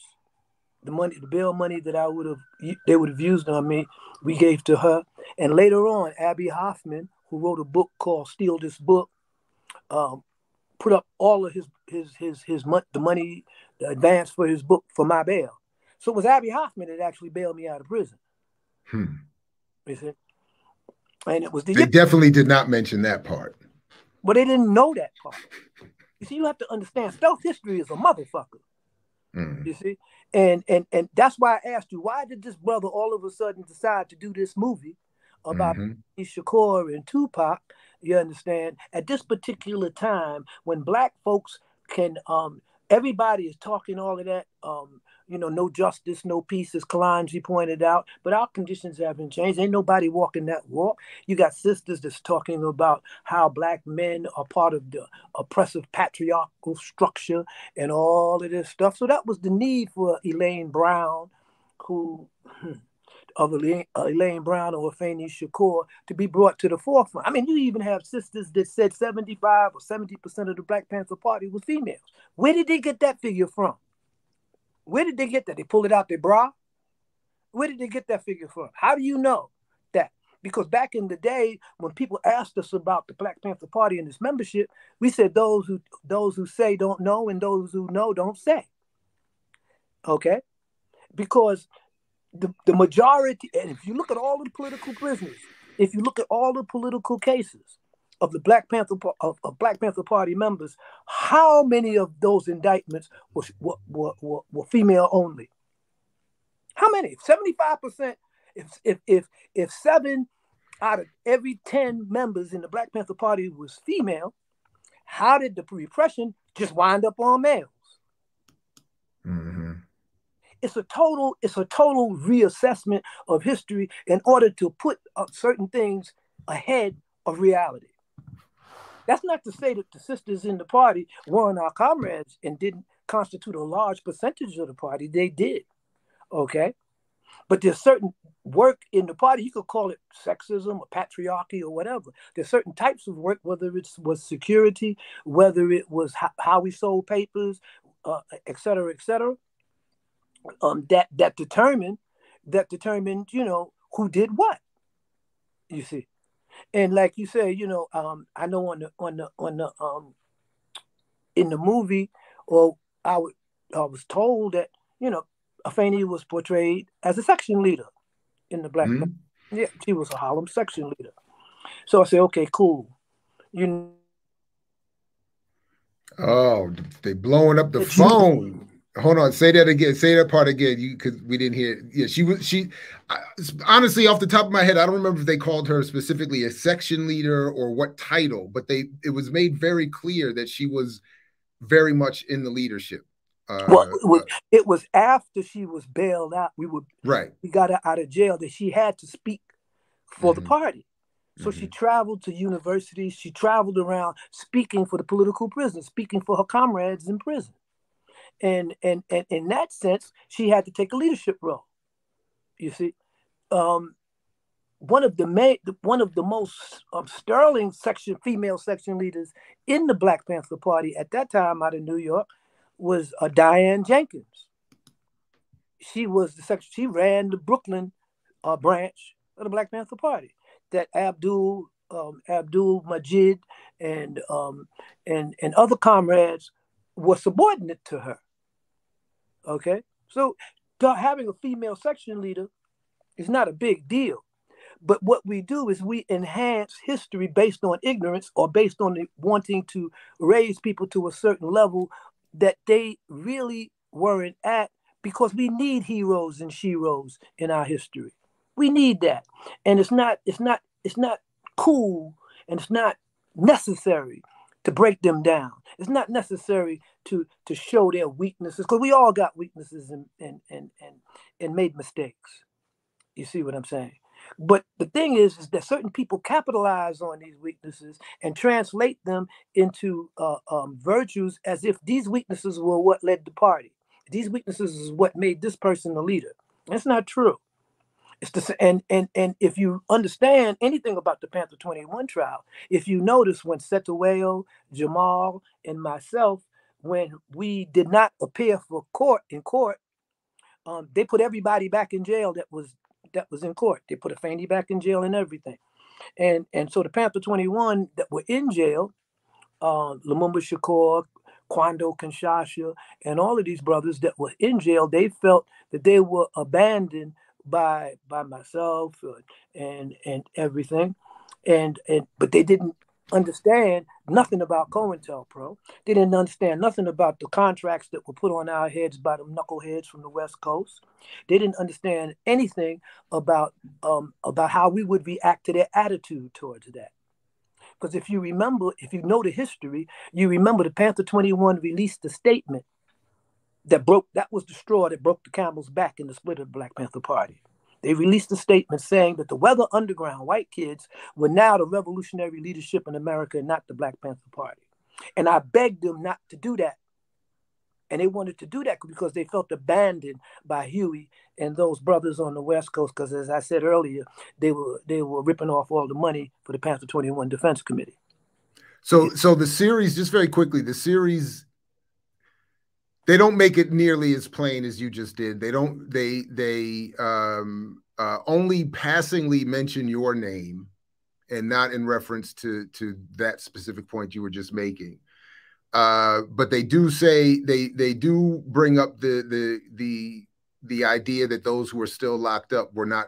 The money, the bail money that I would have, they would have used on me, we gave to her, and later on, Abbie Hoffman, who wrote a book called "Steal This Book," um, put up all of his his his his mon- the money the advance for his book for my bail. So it was Abbie Hoffman that actually bailed me out of prison. Hmm. You see, and it was the They definitely did not mention that part. but they didn't know that part. You see, you have to understand stealth history is a motherfucker. Hmm. You see, and and and that's why I asked you, why did this brother all of a sudden decide to do this movie about Mhm. Shakur and Tupac? You understand? At this particular time, when black folks can, um, everybody is talking all of that, um, you know, no justice, no peace, as Kalonji pointed out. But our conditions haven't changed. Ain't nobody walking that walk. You got sisters that's talking about how black men are part of the oppressive patriarchal structure and all of this stuff. So that was the need for Elaine Brown, who of Elaine, Brown or Afeni Shakur to be brought to the forefront. I mean, you even have sisters that said 75 or 70% of the Black Panther Party was females. Where did they get that figure from? Where did they get that? They pulled it out their bra? Where did they get that figure from? How do you know that? Because back in the day, when people asked us about the Black Panther Party and its membership, we said those who those who say don't know and those who know don't say. Okay? Because the, the majority, and if you look at all the political prisoners, if you look at all the political cases of the Black Panther of, of Black Panther Party members, how many of those indictments were, were, were, were female only? How many? Seventy-five percent. If if if if seven out of every ten members in the Black Panther Party was female, how did the repression just wind up on males? Mhm. It's a total it's a total reassessment of history in order to put uh, certain things ahead of reality. That's not to say that the sisters in the party weren't our comrades and didn't constitute a large percentage of the party. They did okay? But there's certain work in the party you could call it sexism or patriarchy or whatever. There's certain types of work whether it was security whether it was how, how we sold papers uh, et cetera et cetera um, that that determined that determined you know who did what you see and like you say you know um i know on the on the on the um in the movie or i would i was told that you know afeni was portrayed as a section leader in the black Mhm. yeah she was a harlem section leader so i said okay cool you Oh, they blowing up the phone. Hold on, say that again. Say that part again. You because we didn't hear. it. Yeah, she was. She I, honestly, off the top of my head, I don't remember if they called her specifically a section leader or what title, but they it was made very clear that she was very much in the leadership. Uh, well, it was, it was after she was bailed out. We were right. we got her out of jail that she had to speak for Mhm. the party. So she traveled to universities. She traveled around speaking for the political prisoners, speaking for her comrades in prison. And and and in that sense, she had to take a leadership role. You see, um, one of the main, one of the most um, sterling section female section leaders in the Black Panther Party at that time out of New York was uh, Diane Jenkins. She was the section. She ran the Brooklyn uh, branch of the Black Panther Party. That Abdul um, Abdul Majid and um, and and other comrades were subordinate to her. Okay, so having a female section leader is not a big deal. But what we do is we enhance history based on ignorance or based on wanting to raise people to a certain level that they really weren't at because we need heroes and sheroes in our history. We need that. And it's not it's not it's not cool and it's not necessary to break them down. It's not necessary to to show their weaknesses because we all got weaknesses and and and and, and made mistakes. You see what I'm saying? But the thing is, is that certain people capitalize on these weaknesses and translate them into uh, um, virtues as if these weaknesses were what led the party. These weaknesses is what made this person the leader. That's not true. It's the and and and if you understand anything about the Panther 21 trial, if you notice when Cetewayo, Jamal, and myself, when we did not appear for court in court, um, they put everybody back in jail that was that was in court. They put a Afeni back in jail and everything. And and so the Panther 21 that were in jail, uh, Lumumba Shakur, Kwando Kinshasa, and all of these brothers that were in jail, they felt that they were abandoned by by myself and and everything. And and but they didn't understand nothing about COINTELPRO. They didn't understand nothing about the contracts that were put on our heads by the knuckleheads from the West Coast. They didn't understand anything about um, about how we would react to their attitude towards that. Because if you remember, if you know the history, you remember the Panther 21 released a statement that broke that was the straw that broke the camel's back in the split of the Black Panther Party. They released a statement saying that the Weather Underground white kids were now the revolutionary leadership in America and not the Black Panther Party. And I begged them not to do that. And they wanted to do that because they felt abandoned by Huey and those brothers on the West Coast. Because as I said earlier, they were they were ripping off all the money for the Panther 21 Defense Committee. So so the series, just very quickly, the series they don't make it nearly as plain as you just did. They don't they they um uh only passingly mention your name and not in reference to to that specific point you were just making. Uh but they do say they they do bring up the the the the idea that those who are still locked up were not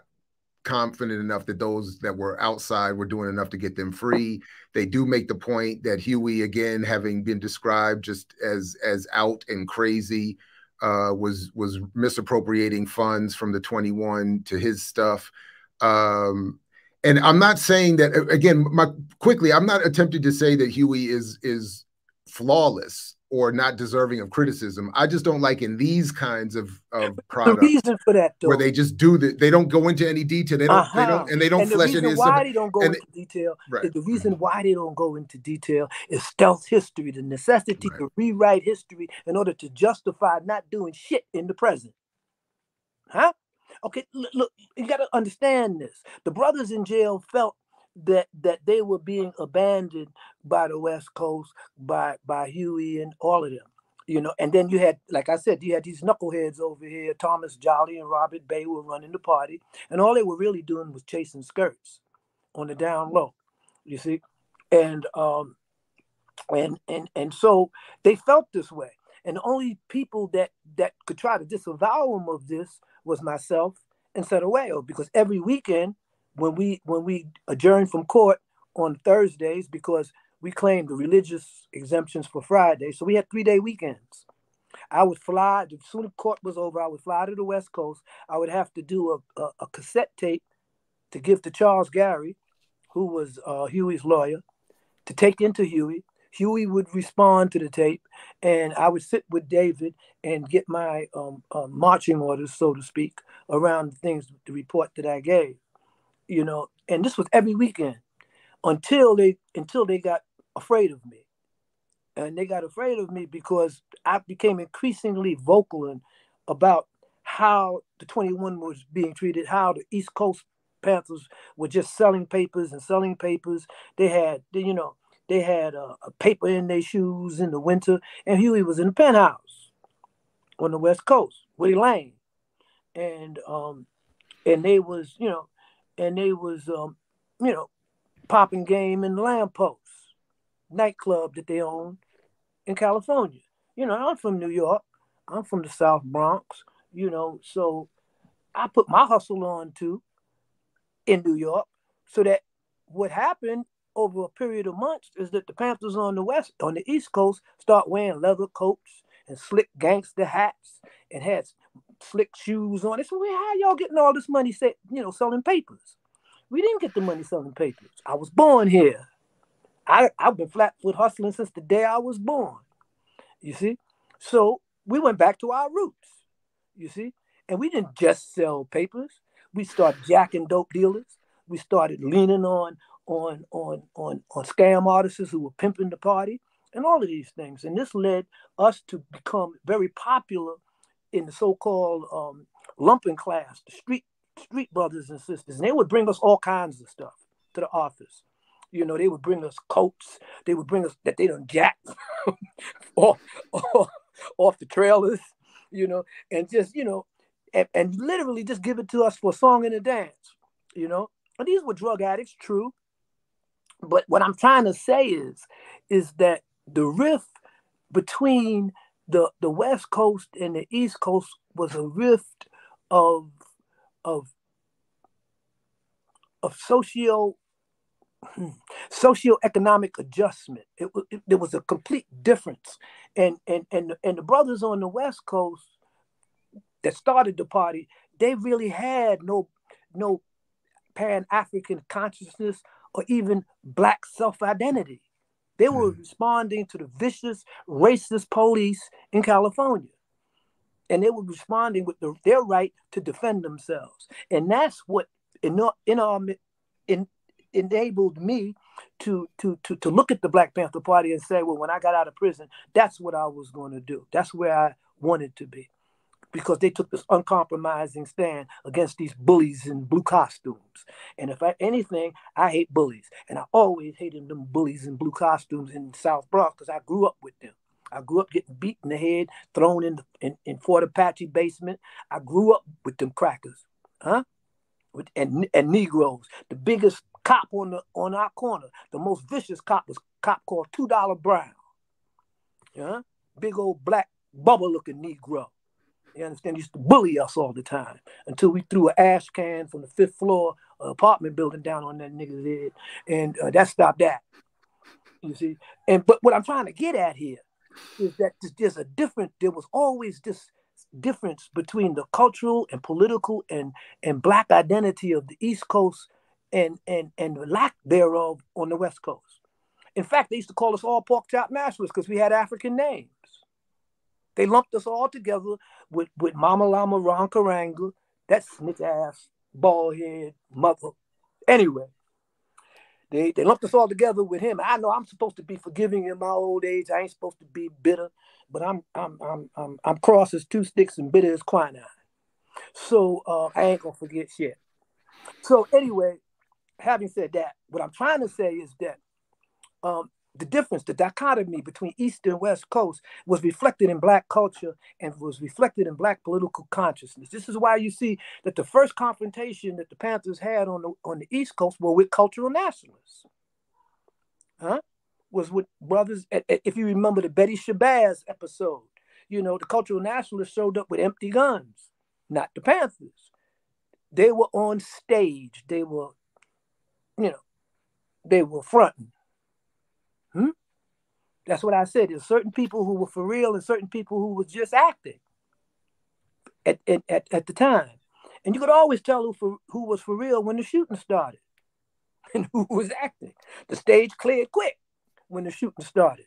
confident enough that those that were outside were doing enough to get them free. They do make the point that Huey, again, having been described just as as out and crazy, uh, was was misappropriating funds from the 21 to his stuff. Um, and I'm not saying that again, my quickly, I'm not attempting to say that Huey is is flawless or not deserving of criticism. I just don't like in these kinds of, of products. The reason for that, though, where they just do that, they don't go into any detail. They don't, uh-huh. they don't, and they don't and flesh the it reason in. Why they don't go and into detail? Right. The reason why they don't go into detail is stealth history, the necessity Right. to rewrite history in order to justify not doing shit in the present. Huh? Okay, look, look you got to understand this. The brothers in jail felt that that they were being abandoned by the West Coast, by by Huey and all of them. You know, and then you had, like I said, you had these knuckleheads over here, Thomas Jolly and Robert Bay were running the party, and all they were really doing was chasing skirts on the down low. You see, and um, and and and so they felt this way, and the only people that that could try to disavow them of this was myself and Cetewayo, because every weekend when we when we adjourned from court on Thursdays, because we claimed the religious exemptions for Friday, so we had three day weekends. I would fly as soon as court was over. I would fly to the West Coast. I would have to do a, a, a cassette tape to give to Charles Garry, who was uh, Huey's lawyer, to take into Huey. Huey would respond to the tape, and I would sit with David and get my um, uh, marching orders, so to speak, around the things, the report that I gave. You know, and this was every weekend until they until they got afraid of me, and they got afraid of me because I became increasingly vocal and about how the 21 was being treated, how the East Coast Panthers were just selling papers and selling papers. They had, you know, they had a, a paper in their shoes in the winter, and Huey was in the penthouse on the West Coast, Woody Lane, and um, and they was, you know, and they was, um, you know, popping game in the Lamppost nightclub that they own in California. You know, I'm from New York. I'm from the South Bronx. You know, so I put my hustle on too in New York, so that what happened over a period of months is that the Panthers on the west, on the East Coast, start wearing leather coats and slick gangster hats and had slick shoes on. They said, "Well, how y'all getting all this money? Set, you know, selling papers." We didn't get the money selling papers. I was born here. I, I've been flatfoot hustling since the day I was born. You see? So we went back to our roots. You see? And we didn't just sell papers. We started jacking dope dealers. We started leaning on on on on on scam artists who were pimping the party and all of these things. And this led us to become very popular in the so-called um, lumpen class, the street street brothers and sisters. And they would bring us all kinds of stuff to the office. You know, they would bring us coats. They would bring us that they don't jack off, off, off the trailers, you know, and just, you know, and, and literally just give it to us for a song and a dance, you know. And these were drug addicts, true. But what I'm trying to say is, is that the rift between the the West Coast and the East Coast was a rift of of of socio hmm, socioeconomic adjustment. It, it, there was a complete difference, and and and and the brothers on the West Coast that started the party, they really had no no Pan African consciousness or even black self identity. They were mm. responding to the vicious, racist police in California. And they were responding with the, their right to defend themselves. And that's what in, in our, in, enabled me to, to, to, to look at the Black Panther Party and say, well, when I got out of prison, that's what I was going to do. That's where I wanted to be because they took this uncompromising stand against these bullies in blue costumes. And if I anything, I hate bullies. And I always hated them bullies in blue costumes in South Bronx because I grew up with them. I grew up getting beat in the head, thrown in, the, in, in Fort Apache basement. I grew up with them crackers, huh? With, and, and Negroes. The biggest cop on the on our corner, the most vicious cop was cop called Two Dollar Brown. Yeah, big old black bubble looking Negro. You understand? He used to bully us all the time until we threw an ash can from the fifth floor apartment building down on that nigga's head, and uh, that stopped that. You see, and but what I'm trying to get at here is that there's a different. There was always this difference between the cultural and political and and black identity of the East Coast and and and the lack thereof on the West Coast. In fact, they used to call us all pork chop nationalists because we had African names. They lumped us all together with, with Mama Lama Ron Karenga, that snitch ass, bald head mother. Anyway, they, they lumped us all together with him. I know I'm supposed to be forgiving in my old age. I ain't supposed to be bitter, but I'm I'm I'm I'm, I'm cross as two sticks and bitter as quinine. So uh, I ain't gonna forget shit. So anyway, having said that, what I'm trying to say is that um, the difference, the dichotomy between East and West Coast was reflected in Black culture and was reflected in Black political consciousness. This is why you see that the first confrontation that the Panthers had on the, on the East Coast were with cultural nationalists. Huh? Was with brothers, if you remember the Betty Shabazz episode, you know, the cultural nationalists showed up with empty guns, not the Panthers. They were on stage. They were, you know, they were fronting Hmm? That's what I said. There's certain people who were for real and certain people who were just acting at, at, at, at the time. And you could always tell who, for, who was for real when the shooting started and who was acting. The stage cleared quick. when the shooting started.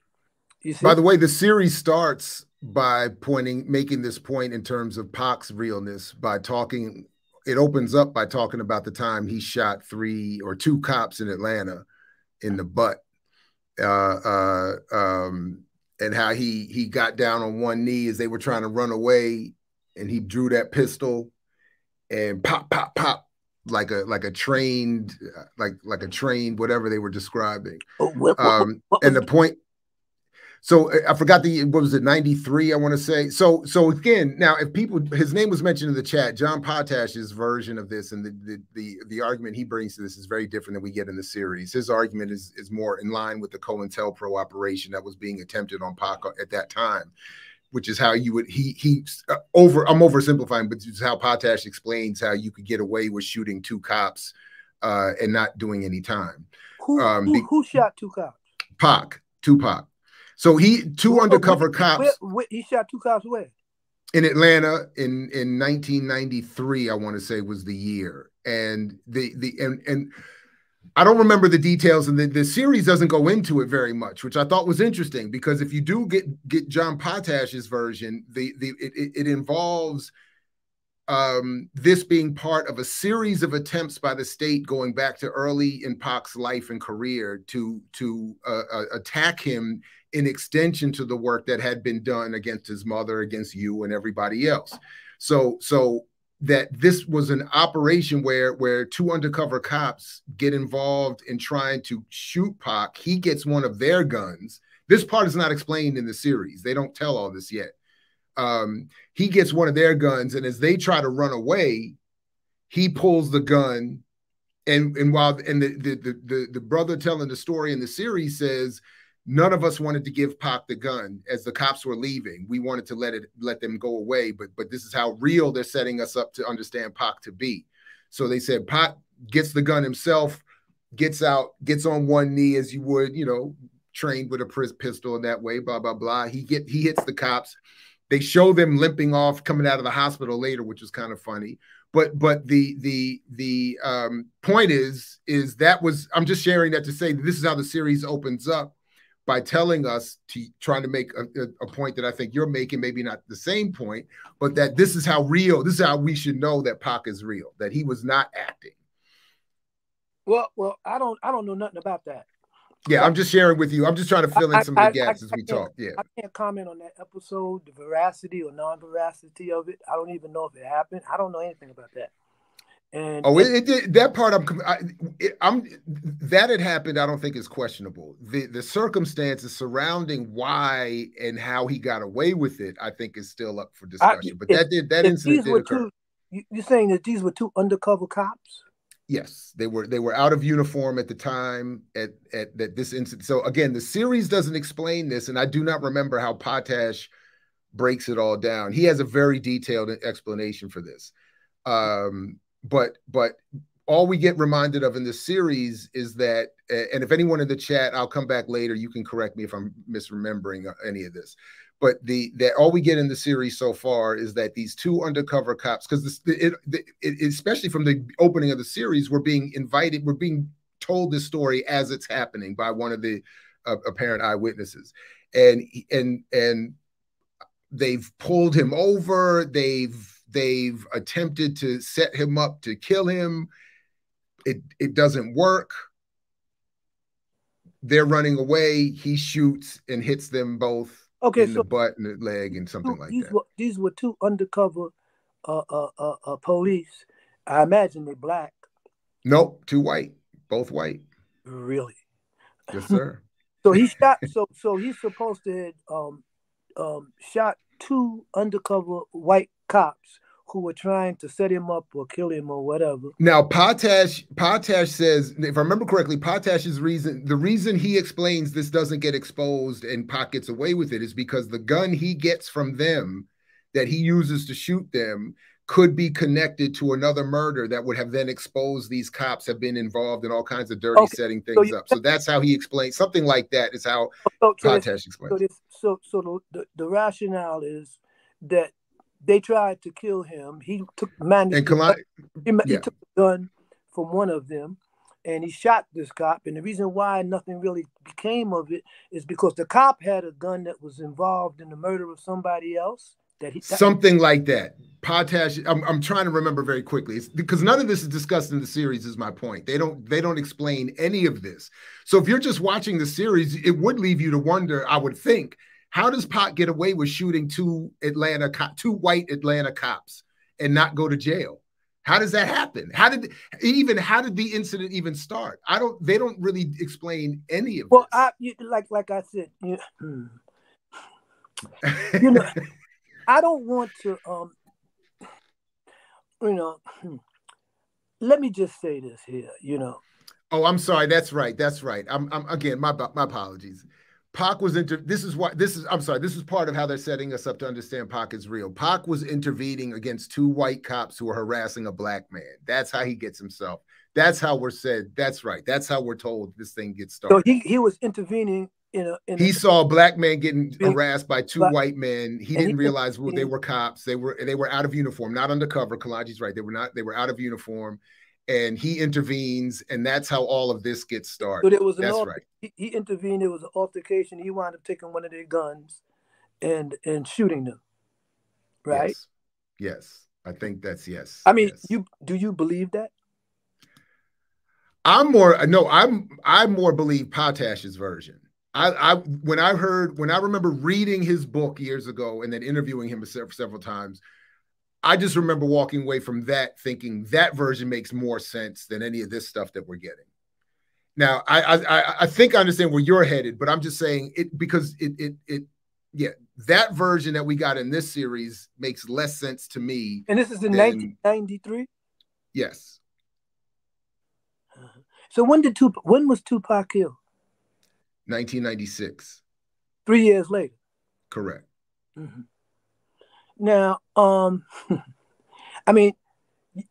By the way, the series starts by pointing, making this point in terms of Pac's realness by talking. It opens up by talking about the time he shot three or two cops in Atlanta in the butt, uh, uh, um, and how he he got down on one knee as they were trying to run away, and he drew that pistol, and pop, pop, pop, like a like a trained, like like a trained whatever they were describing. Oh, what- what- Um, what and the point so I- I forgot the what was it 93 I want to say. So so again, now if people his name was mentioned in the chat, John Potash's version of this and the the the, the argument he brings to this is very different than we get in the series. His argument is is more in line with the COINTELPRO operation that was being attempted on Pac at that time, which is how you would he he uh, over I'm oversimplifying, but this is how Potash explains how you could get away with shooting two cops uh, and not doing any time. who, um, who, be- who shot two cops? Pac, Tupac. So he two oh, undercover where- cops. where- where- he shot two cops where? in Atlanta in in 1993 I want to say was the year and the the and and I don't remember the details and the, the series doesn't go into it very much which I thought was interesting because if you do get get John Potash's version the the it, it involves um, this being part of a series of attempts by the state going back to early in Pac's life and career to to uh, uh, attack him in extension to the work that had been done against his mother, against you, and everybody else. So so that this was an operation where where two undercover cops get involved in trying to shoot Pac. He gets one of their guns. This part is not explained in the series. They don't tell all this yet um, he gets one of their guns, and as they try to run away, he pulls the gun. And and while and the the the, the, the brother telling the story in the series says none of us wanted to give Pac the gun as the cops were leaving. We wanted to let it let them go away, but but this is how real they're setting us up to understand Pac to be. So they said Pac gets the gun himself, gets out, gets on one knee as you would, you know, trained with a pistol in that way, blah blah blah. He get he hits the cops they show them limping off coming out of the hospital later which was kind of funny but but the the the um point is is that was i'm just sharing that to say that this is how the series opens up by telling us to trying to make a, a, a point that i think you're making maybe not the same point but that this is how real this is how we should know that Pac is real that he was not acting Well, well, I don't, I don't know nothing about that. Yeah i'm just sharing with you i'm just trying to fill in I- some of the gaps I- as we talk yeah I can't comment on that episode, the veracity or non-veracity of it. I don't even know if it happened. I don't know anything about that. And Oh, it, it did that part. I'm, I, it, I'm that had happened. I don't think is questionable. The the circumstances surrounding why and how he got away with it, I think, is still up for discussion. but if- that did that incident did occur. you, you're saying that these were two undercover cops? Yes, they were they were out of uniform at the time at at that this incident. So again, the series doesn't explain this, and I do not remember how Potash breaks it all down. He has a very detailed explanation for this. Um, but but all we get reminded of in the series is that, and if anyone in the chat, I'll come back later. You can correct me if I'm misremembering any of this. But the that all we get in the series so far is that these two undercover cops, because it, it, it, especially from the opening of the series, we're being invited, we're being told this story as it's happening by one of the uh, apparent eyewitnesses, and and and they've pulled him over, they've they've attempted to set him up to kill him. It it doesn't work. They're running away. He shoots and hits them both Okay, in so the butt and the leg and something two- like these that. were these were two undercover uh, uh, uh, uh, police. I imagine they're black. Nope, two white, both white. Really? Yes, sir. So he shot. So so he's supposed to have um, um, shot two undercover white cops who were trying to set him up or kill him or whatever. Now, Potash, Potash says, if I remember correctly, Potash's reason, the reason he explains this doesn't get exposed and Pac gets away with it is because the gun he gets from them that he uses to shoot them could be connected to another murder that would have then exposed these cops have been involved in all kinds of dirty Okay, setting so things you- up. So that's how he explains something like that is how So, so, Potash so, explains. this, so, so the, the rationale is that they tried to kill him. He took managed And Kalonji, he, ma- he took the gun from one of them, and he shot this cop. And the reason why nothing really became of it is because the cop had a gun that was involved in the murder of somebody else. That he that, something like that. Potash. I'm, I'm trying to remember very quickly it's because none of this is discussed in the series. Is my point. They don't they don't explain any of this. So if you're just watching the series, it would leave you to wonder. I would think, how does Pac get away with shooting two Atlanta two white Atlanta cops and not go to jail? How does that happen? How did even how did the incident even start? I don't. They don't really explain any of. It. Well, this. I you, like like I said, you, you know, I don't want to. Um, you know, let me just say this here. You know. Oh, I'm sorry. That's right. That's right. I'm. I'm again. My my apologies. Pac was inter. This is what this is. I'm sorry. This is part of how they're setting us up to understand Pac is real. Pac was intervening against two white cops who were harassing a black man. That's how he gets himself. That's how we're said. That's right. That's how we're told this thing gets started. So he, he was intervening in a. In he a, saw a black man getting harassed by two Black- white men. He didn't he- realize well, they were cops. They were they were out of uniform, not undercover. Kalonji's right. They were not. They were out of uniform, and he intervenes, and that's how all of this gets started. there was an That's alter- right. he, he intervened. It was an altercation. He wound up taking one of their guns, and and shooting them. Right. Yes. Yes. I think that's yes. I mean, yes. you do you believe that? I'm more uh, no, I'm I more believe Potash's version. I, I when I heard when I remember reading his book years ago and then interviewing him several, several times, I just remember walking away from that thinking that version makes more sense than any of this stuff that we're getting. Now, I I, I think I understand where you're headed, but I'm just saying it because it it it yeah that version that we got in this series makes less sense to me. And this is in Then- 1993. Yes, So when did Tupac? When was Tupac killed? 1996, Three years later. correct. Mhm. Now, um, I mean,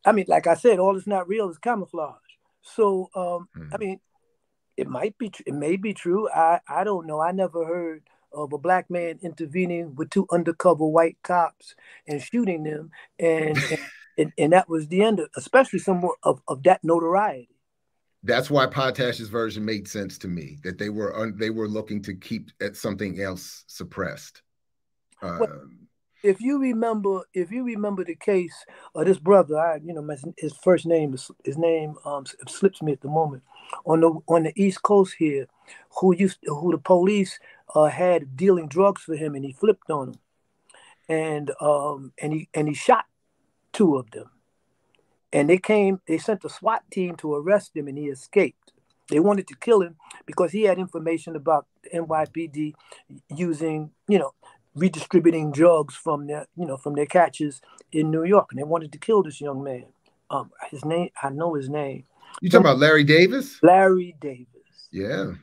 I mean, like I said, all that's not real is camouflage. So, um, I Mhm. mean, it might be, tr- it may be true. I, I don't know. I never heard of a black man intervening with two undercover white cops and shooting them, and and, and, and that was the end of, especially some more of, of that notoriety. That's why Potash's version made sense to me. That they were un, they were looking to keep at something else suppressed. Um, if you remember, if you remember the case of this brother, I, you know, his first name his name um, slips me at the moment on the on the East Coast here, who used who the police uh, had dealing drugs for him, and he flipped on them, and um and he and he shot two of them, and they came, they sent a SWAT team to arrest him, and he escaped. They wanted to kill him because he had information about the NYPD using, you know, redistributing drugs from their, you know, from their catches in New York, and they wanted to kill this young man. Um, his name, I know his name, you talking about Larry Davis? Larry Davis. Yeah,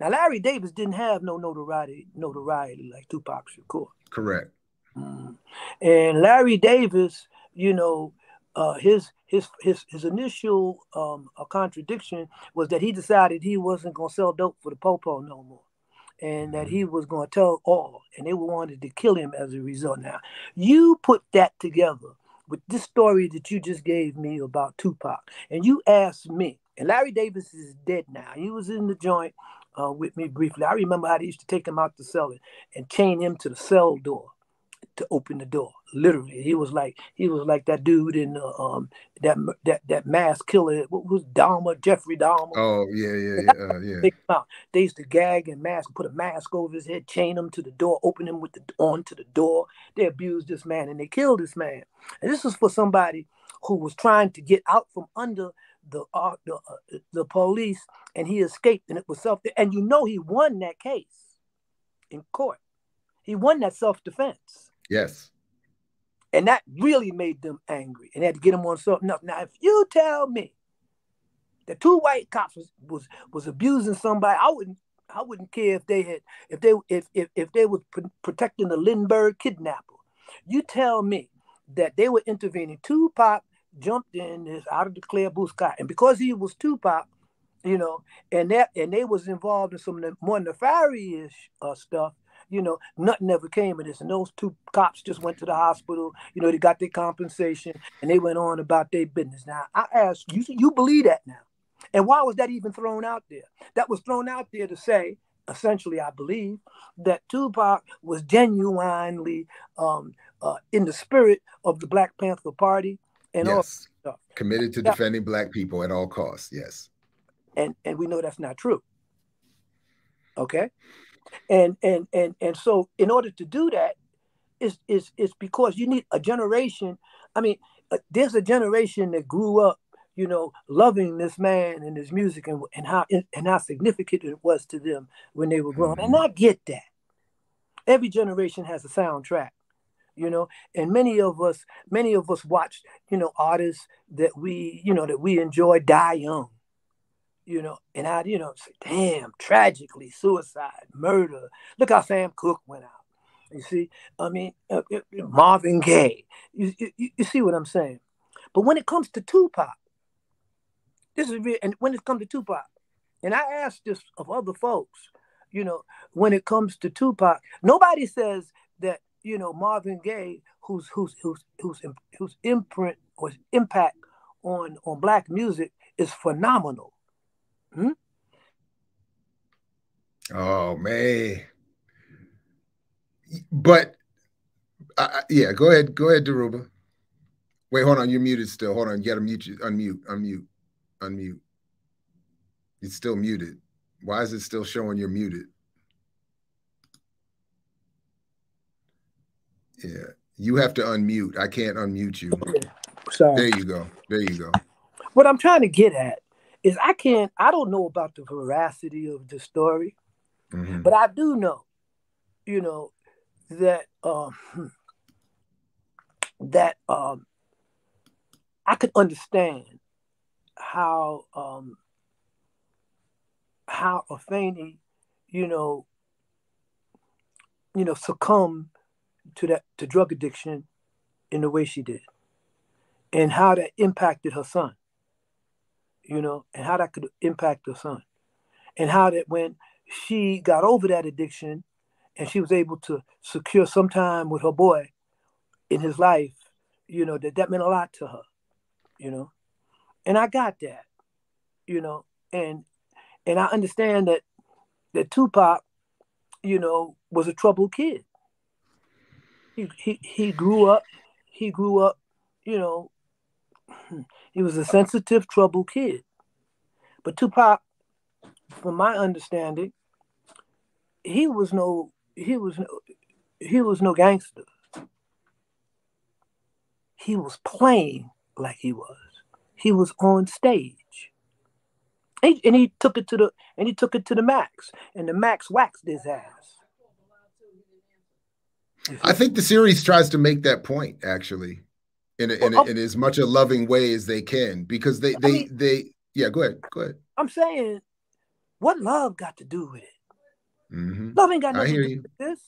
Now, Larry Davis didn't have no notoriety, notoriety like Tupac Shakur. correct. Mm. And Larry Davis, you know, uh, his his his his initial um, uh, contradiction was that he decided he wasn't going to sell dope for the popo no more, and that he was going to tell all, and they wanted to kill him as a result. Now, you put that together with this story that you just gave me about Tupac, and you asked me, and Larry Davis is dead now. He was in the joint uh, with me briefly. I remember how they used to take him out to sell it and chain him to the cell door to open the door. Literally, he was like he was like that dude in uh, um that that that mass killer. What was Dahmer? Jeffrey Dahmer. Oh yeah, yeah, yeah, uh, yeah. Him. They used to gag and mask, put a mask over his head, chain him to the door, open him with the onto the door. They abused this man and they killed this man. And this was for somebody who was trying to get out from under the uh, the, uh, the police, and he escaped, and it was self. And you know he won that case in court. He won that self defense. Yes, And that really made them angry and they had to get them on something else. Now, if you tell me that two white cops was, was, was abusing somebody, I wouldn't I wouldn't care if they had if they if if, if they were pr- protecting the Lindbergh kidnapper. You tell me that they were intervening. Tupac jumped in is out of the clear blue sky, and because he was Tupac, you know, and that and they was involved in some of the more nefarious uh, stuff you know, nothing ever came of this. And those two cops just went to the hospital. You know, they got their compensation and they went on about their business. Now, I ask you, you believe that now? And why was that even thrown out there? That was thrown out there to say, essentially, I believe, that Tupac was genuinely um, uh, in the spirit of the Black Panther Party and all yes. stuff. Committed to Yeah. defending black people at all costs. Yes. and and we know that's not true okay and and and and so in order to do that is is is because you need a generation. I mean uh, there's a generation that grew up you know loving this man and his music and, and how and how significant it was to them when they were growing and i get that. Every generation has a soundtrack you know and many of us many of us watched you know artists that we you know that we enjoy die young you know, and I, you know, say, damn, tragically, suicide, murder. Look how Sam Cooke went out. You see, I mean, uh, uh, Marvin Gaye. You, you, you see what I'm saying? But when it comes to Tupac, this is real. And when it comes to Tupac, and I asked this of other folks, you know, when it comes to Tupac, nobody says that you know Marvin Gaye, whose whose whose whose whose imprint or impact on on black music is phenomenal. Hmm? Oh man. But uh, yeah, go ahead. Go ahead, Dhoruba. Wait, hold on. You're muted still. Hold on. You gotta mute you. Unmute. Unmute. Unmute. It's still muted. Why is it still showing you're muted? Yeah. You have to unmute. I can't unmute you. Sorry. There you go. There you go. What I'm trying to get at is I can't, I don't know about the veracity of the story, Mhm. but I do know, you know, that um, that um, I could understand how um, how Afeni, you know, you know, succumb to that to drug addiction in the way she did, and how that impacted her son you know, and how that could impact her son. And how that when she got over that addiction and she was able to secure some time with her boy in his life, you know, that that meant a lot to her, you know. And I got that, you know, and and I understand that that Tupac, you know, was a troubled kid. He he he grew up, he grew up, you know, he was a sensitive, troubled kid. But Tupac, from my understanding, he was no he was no he was no gangster. He was playing like he was. He was on stage. And, and he took it to the and he took it to the max. And the max waxed his ass. I think the series tries to make that point actually, in a, in, a, in as much a loving way as they can, because they they mean- they yeah. Go ahead. Go ahead. I'm saying, what love got to do with it? hmm Love ain't got nothing to do you. with this.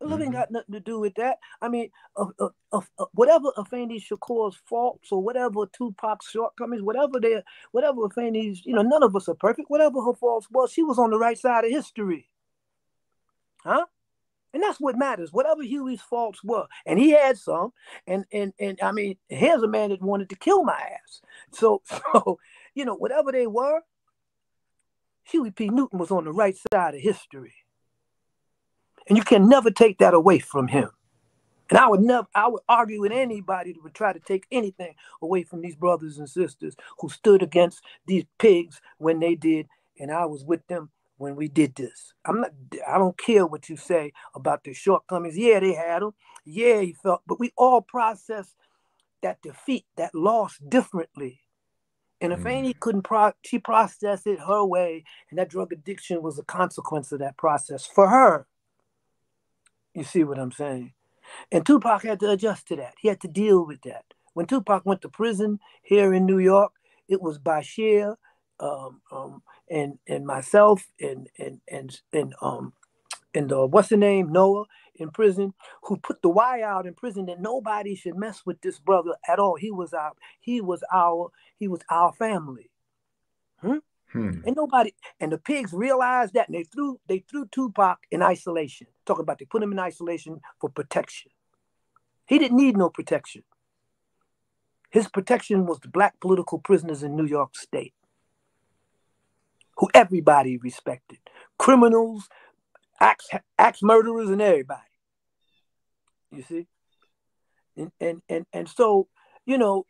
Love ain't Mhm. got nothing to do with that. I mean, uh, uh, uh, whatever Afeni Shakur's faults or whatever Tupac's shortcomings, whatever they, whatever Afeni's, you know, none of us are perfect. Whatever her faults was, she was on the right side of history, huh? And that's what matters. Whatever Huey's faults were, and he had some, and and and I mean, here's a man that wanted to kill my ass. So so, you know, whatever they were, Huey P. Newton was on the right side of history. And you can never take that away from him. And I would never, I would argue with anybody that would try to take anything away from these brothers and sisters who stood against these pigs when they did, and I was with them when we did this. I'm not, I don't care what you say about the shortcomings. Yeah, they had them. Yeah, he felt, but we all process that defeat, that loss differently. And if Mm. Amy couldn't pro she processed it her way, and that drug addiction was a consequence of that process for her. You see what I'm saying? And Tupac had to adjust to that. He had to deal with that. When Tupac went to prison here in New York, it was Bashir um, um, and and myself and and and and um and uh, what's the name Noah in prison who put the why out in prison that nobody should mess with this brother at all. He was our he was our he was our family. Hmm. And nobody and the pigs realized that and they threw they threw Tupac in isolation. Talk about they put him in isolation for protection. He didn't need no protection. His protection was the black political prisoners in New York State. Who everybody respected. Criminals, axe, axe murderers, and everybody. You see? And, and and and so, you know,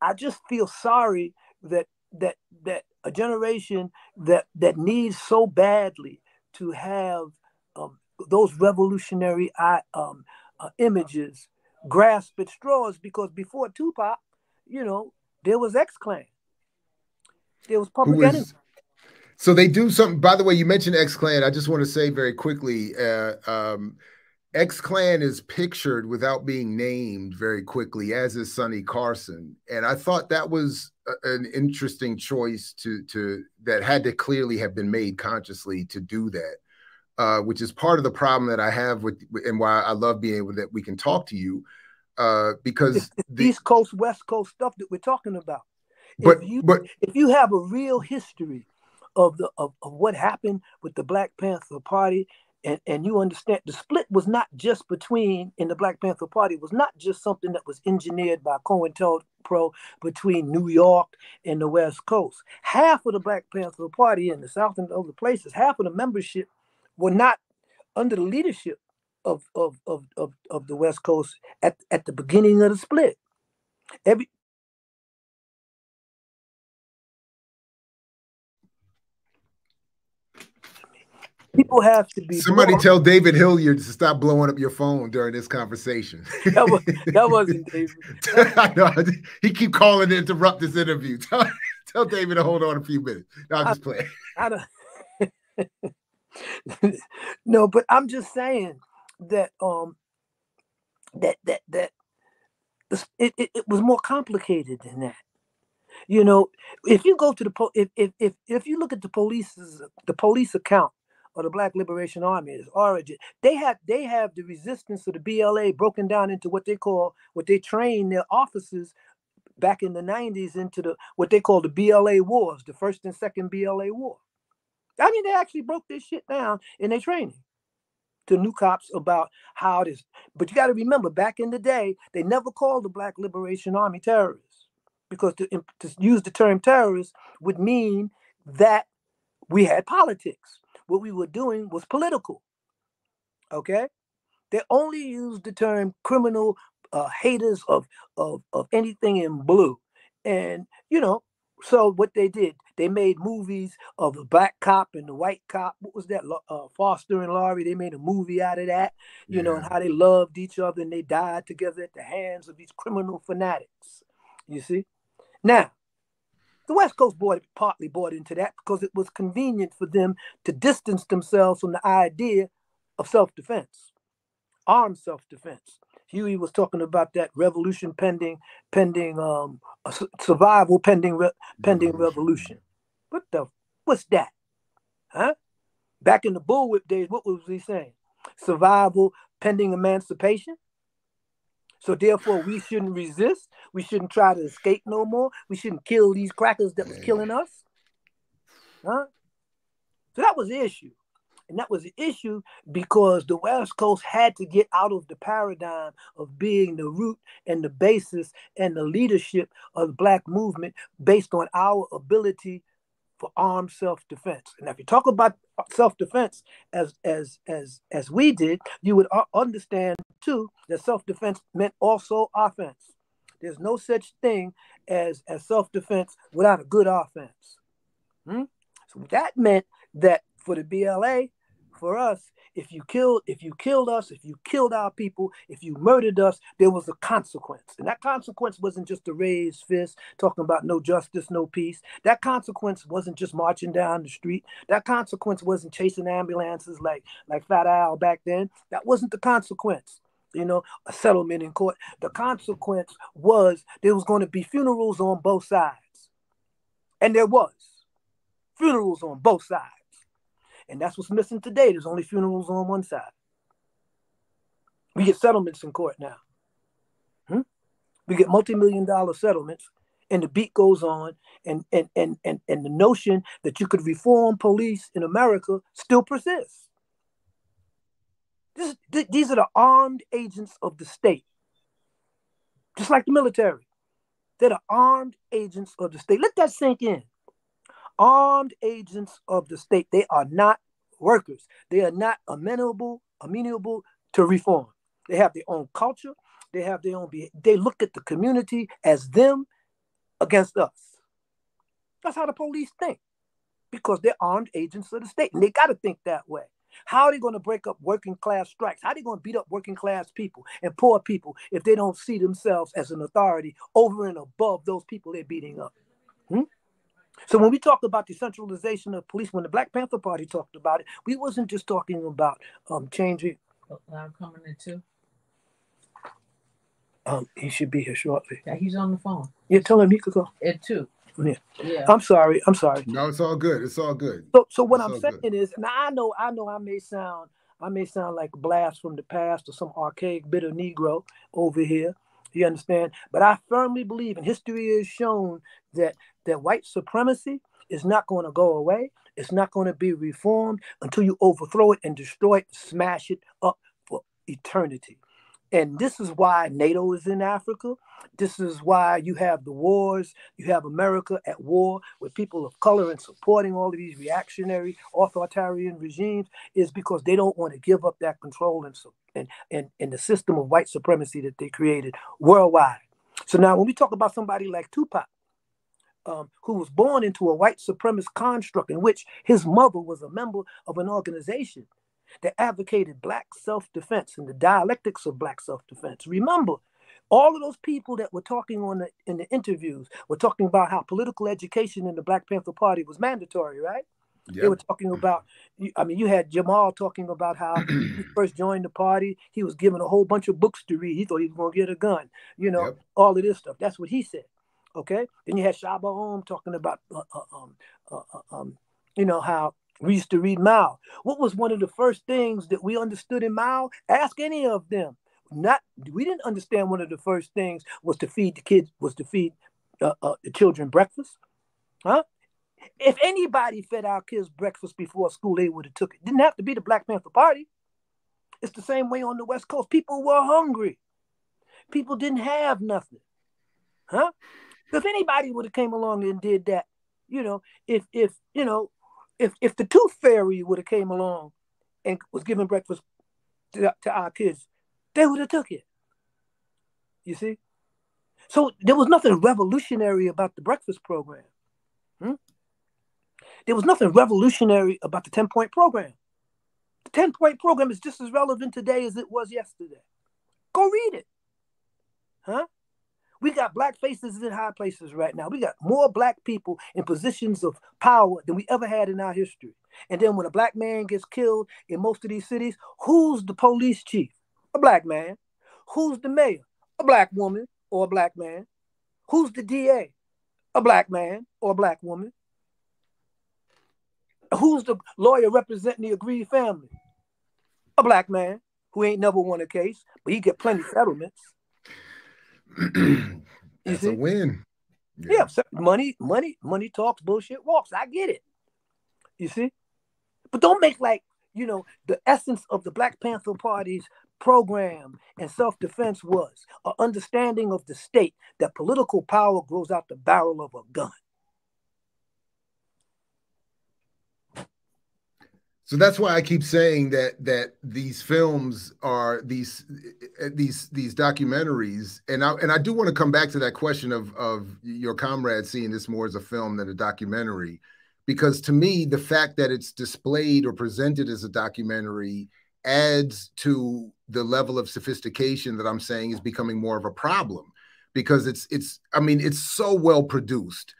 I just feel sorry that that that a generation that that needs so badly to have um, those revolutionary um, uh, images grasp at straws because before Tupac, you know, there was X Clan, there was Public Enemy. So they do something. By the way, you mentioned X Clan. I just want to say very quickly. Uh, um, X Clan is pictured without being named very quickly, as is Sonny Carson, and I thought that was a, an interesting choice to to that had to clearly have been made consciously to do that, uh, which is part of the problem that I have with and why I love being able that we can talk to you, uh, because it's, it's the East Coast West Coast stuff that we're talking about. But if you, but if you have a real history of the of, of what happened with the Black Panther Party and, and you understand the split was not just between in the Black Panther Party was not just something that was engineered by COINTELPRO between New York and the West Coast. Half of the Black Panther Party in the South and other places, half of the membership were not under the leadership of of of of, of the West Coast at, at the beginning of the split. Every people have to be. Somebody tell David Hilliard to stop blowing up your phone during this conversation. that, was, that wasn't David. I know. He keep calling to interrupt this interview. Tell, tell David to hold on a few minutes. No, I'm just playing. I don't. no, but I'm just saying that um that that that it, it, it was more complicated than that you know if you go to the po- if, if if if you look at the police's the police account or the Black Liberation Army, its origin. They have they have the resistance of the BLA broken down into what they call what they train their officers back in the 90s into the what they call the BLA wars, the first and second BLA war. I mean, they actually broke this shit down in their training to new cops about how this. But you got to remember, back in the day, they never called the Black Liberation Army terrorists because to, to use the term terrorist would mean that we had politics what we were doing was political. Okay? They only used the term criminal uh, haters of, of, of anything in blue. And, you know, so what they did, they made movies of the black cop and the white cop. What was that? Uh, Foster and Laurie. They made a movie out of that, you yeah. know, and how they loved each other and they died together at the hands of these criminal fanatics. You see? Now, the West Coast bought, partly bought into that because it was convenient for them to distance themselves from the idea of self-defense, armed self-defense. Huey was talking about that revolution pending, pending um, survival pending, re- pending revolution. What the? What's that? Huh? Back in the bullwhip days, what was he saying? Survival pending emancipation. So therefore, we shouldn't resist. We shouldn't try to escape no more. We shouldn't kill these crackers that was killing us. Huh? So that was the issue. And that was the issue because the West Coast had to get out of the paradigm of being the root and the basis and the leadership of the Black movement based on our ability for armed self-defense. And if you talk about self-defense as as as as we did, you would understand too that self-defense meant also offense. There's no such thing as as self-defense without a good offense. Hmm? So that meant that for the BLA, for us, if you killed if you killed us if you killed our people if you murdered us there was a consequence. And that consequence wasn't just a raised fist talking about no justice no peace. That consequence wasn't just marching down the street. That consequence wasn't chasing ambulances like like fat al back then. That wasn't the consequence you know a settlement in court. The consequence was there was going to be funerals on both sides. And there was funerals on both sides and that's what's missing today. There's only funerals on one side. We get settlements in court now. Hmm? We get multi-million dollar settlements, and the beat goes on, and and and and, and the notion that you could reform police in America still persists. This, th- these are the armed agents of the state, just like the military. They're the armed agents of the state. Let that sink in. Armed agents of the state. They are not workers. They are not amenable, amenable to reform. They have their own culture. They have their own. Be- they look at the community as them against us. That's how the police think, because they're armed agents of the state, and they got to think that way. How are they going to break up working class strikes? How are they going to beat up working class people and poor people if they don't see themselves as an authority over and above those people they're beating up? Hmm? So when we talk about decentralization of police, when the Black Panther Party talked about it, we wasn't just talking about um, changing. I'm coming in too. Um, he should be here shortly. Yeah, he's on the phone. Yeah, tell him he could go. It too. Yeah. Yeah. I'm sorry. I'm sorry. No, it's all good. It's all good. So, so what It's I'm saying good. is, and I know, I know, I may sound, I may sound like a blast from the past or some archaic, bitter Negro over here. You understand? But I firmly believe, and history has shown that that white supremacy is not going to go away. It's not going to be reformed until you overthrow it and destroy it, smash it up for eternity. And this is why NATO is in Africa. This is why you have the wars. You have America at war with people of color and supporting all of these reactionary authoritarian regimes is because they don't want to give up that control and, and, and, and the system of white supremacy that they created worldwide. So now when we talk about somebody like Tupac, um, who was born into a white supremacist construct in which his mother was a member of an organization that advocated black self-defense and the dialectics of black self-defense. Remember, all of those people that were talking on the in the interviews were talking about how political education in the Black Panther Party was mandatory, right? They were talking about, I mean, you had Jamal talking about how he first joined the party. He was given a whole bunch of books to read. He thought he was going to get a gun, you know, Yep. all of this stuff. That's what he said. Okay. Then you had Shaba talking about, uh, uh, um, uh, uh, um, you know, how we used to read Mao. What was one of the first things that we understood in Mao? Ask any of them. Not we didn't understand one of the first things was to feed the kids was to feed uh, uh, the children breakfast, huh? If anybody fed our kids breakfast before school, they would have took it. Didn't have to be the Black Panther Party. It's the same way on the West Coast. People were hungry. People didn't have nothing, huh? If anybody would have came along and did that, you know, if if you know, if if the Tooth Fairy would have came along and was giving breakfast to, to our kids, they would have took it. You see, so there was nothing revolutionary about the breakfast program. Hmm? There was nothing revolutionary about the 10 point program. The 10 point program is just as relevant today as it was yesterday. Go read it. Huh? We got black faces in high places right now. We got more black people in positions of power than we ever had in our history. And then when a black man gets killed in most of these cities, who's the police chief? A black man. Who's the mayor? A black woman or a black man. Who's the DA? A black man or a black woman. Who's the lawyer representing the aggrieved family? A black man who ain't never won a case, but he get plenty settlements. That's a win. Yeah, so money, money, money talks, bullshit walks. I get it. You see? But don't make like, you know, the essence of the Black Panther Party's program and self-defense was an understanding of the state that political power grows out the barrel of a gun. So that's why I keep saying that that these films are these eh, eh, these these documentaries, and I and I do want to come back to that question of of your comrade seeing this more as a film than a documentary, because to me the fact that it's displayed or presented as a documentary adds to the level of sophistication that I'm saying is becoming more of a problem, because it's it's I mean it's so well produced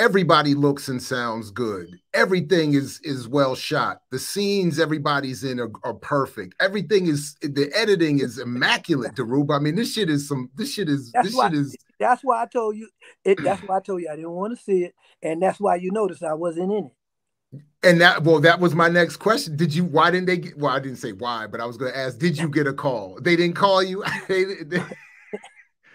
everybody looks and sounds good. Everything is is well shot. The scenes everybody's in are, are perfect. Everything is the editing is immaculate, Dhoruba. I mean, this shit is some this shit is That's this why- shit is That's why I told you it. That's why I told you I didn't want to see it, and that's why you noticed I wasn't in it. and that well, that was my next question. Did you why didn't they get well, I didn't say why, but I was gonna ask, did you get a call? They didn't call you? They- they-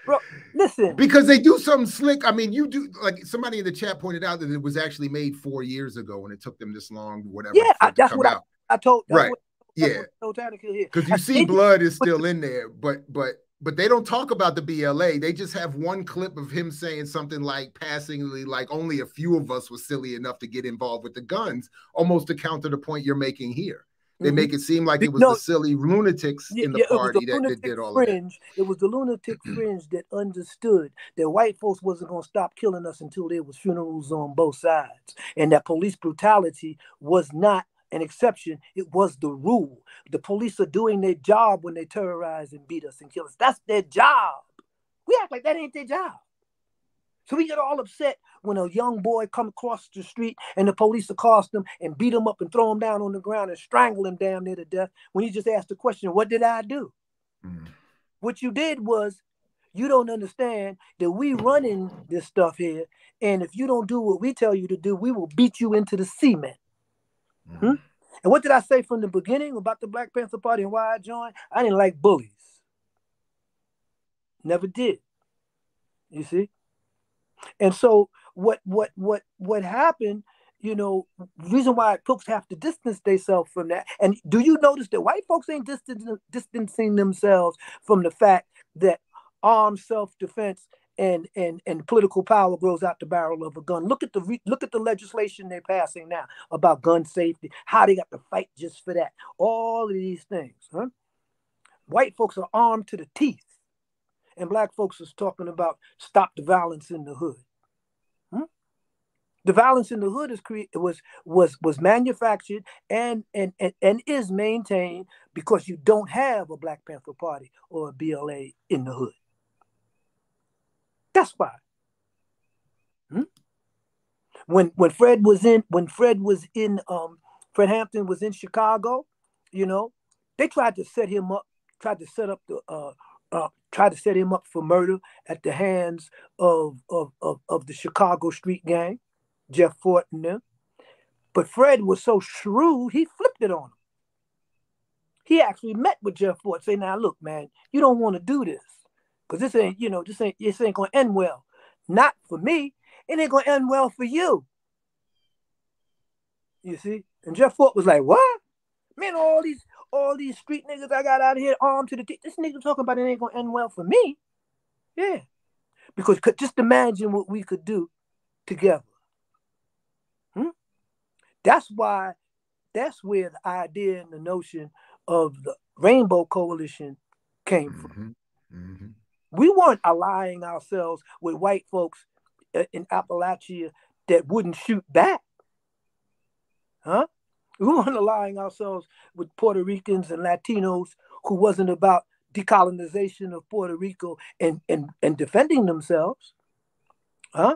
Bro, listen. because they do something slick. I mean, you do like somebody in the chat pointed out that it was actually made four years ago and it took them this long, whatever. Yeah, to that's what I-. I told. Right. what- Yeah. what I told Tanika here. because I you see blood is still in there but but but they don't talk about the BLA. They just have one clip of him saying something like passingly, like only a few of us were silly enough to get involved with the guns, almost to counter the point you're making here. They make mm-hmm. it seem like it was No. the silly lunatics Yeah, in the yeah, party the that, that did all of that. fringe. It was the lunatic mm-hmm. fringe that understood that white folks wasn't going to stop killing us until there was funerals on both sides, and that police brutality was not an exception; it was the rule. The police are doing their job when they terrorize and beat us and kill us. That's their job. We act like that ain't their job. So we get all upset when a young boy come across the street and the police accost him and beat him up and throw him down on the ground and strangle him damn near to death. When you just ask the question, "What did I do?" Mm. What you did was you don't understand that we running this stuff here, and if you don't do what we tell you to do, we will beat you into the cement. Mm. And what did I say from the beginning about the Black Panther Party and why I joined? I didn't like bullies. Never did. You see? And so what what what what happened, you know, reason why folks have to distance themselves from that. And do you notice that white folks ain't distancing, distancing themselves from the fact that armed self-defense and and and political power grows out the barrel of a gun. Look at the look at the legislation they're passing now about gun safety. How they got to fight just for that. All of these things, huh? White folks are armed to the teeth, and black folks is talking about stop the violence in the hood. Hmm? The violence in the hood is created was was was manufactured and, and and and is maintained because you don't have a Black Panther Party or a BLA in the hood. That's why. Hmm? When when Fred was in when Fred was in um Fred Hampton was in Chicago, you know, they tried to set him up, tried to set up the uh uh tried to set him up for murder at the hands of of of, of the Chicago street gang, Jeff Fort and them. But Fred was so shrewd, he flipped it on him. He actually met with Jeff Fort, say, now look, man, you don't want to do this. Cause this ain't, you know, this ain't this ain't gonna end well. Not for me. It ain't gonna end well for you. You see? And Jeff Fort was like, what? Man, all these all these street niggas I got out of here armed to the teeth. This nigga talking about it ain't gonna end well for me. Yeah. Because could just imagine what we could do together. Hmm? That's why that's where the idea and the notion of the Rainbow Coalition came from. Mhm. Mhm. We weren't allying ourselves with white folks in Appalachia that wouldn't shoot back. Huh? We weren't allying ourselves with Puerto Ricans and Latinos who wasn't about decolonization of Puerto Rico and, and, and defending themselves. Huh?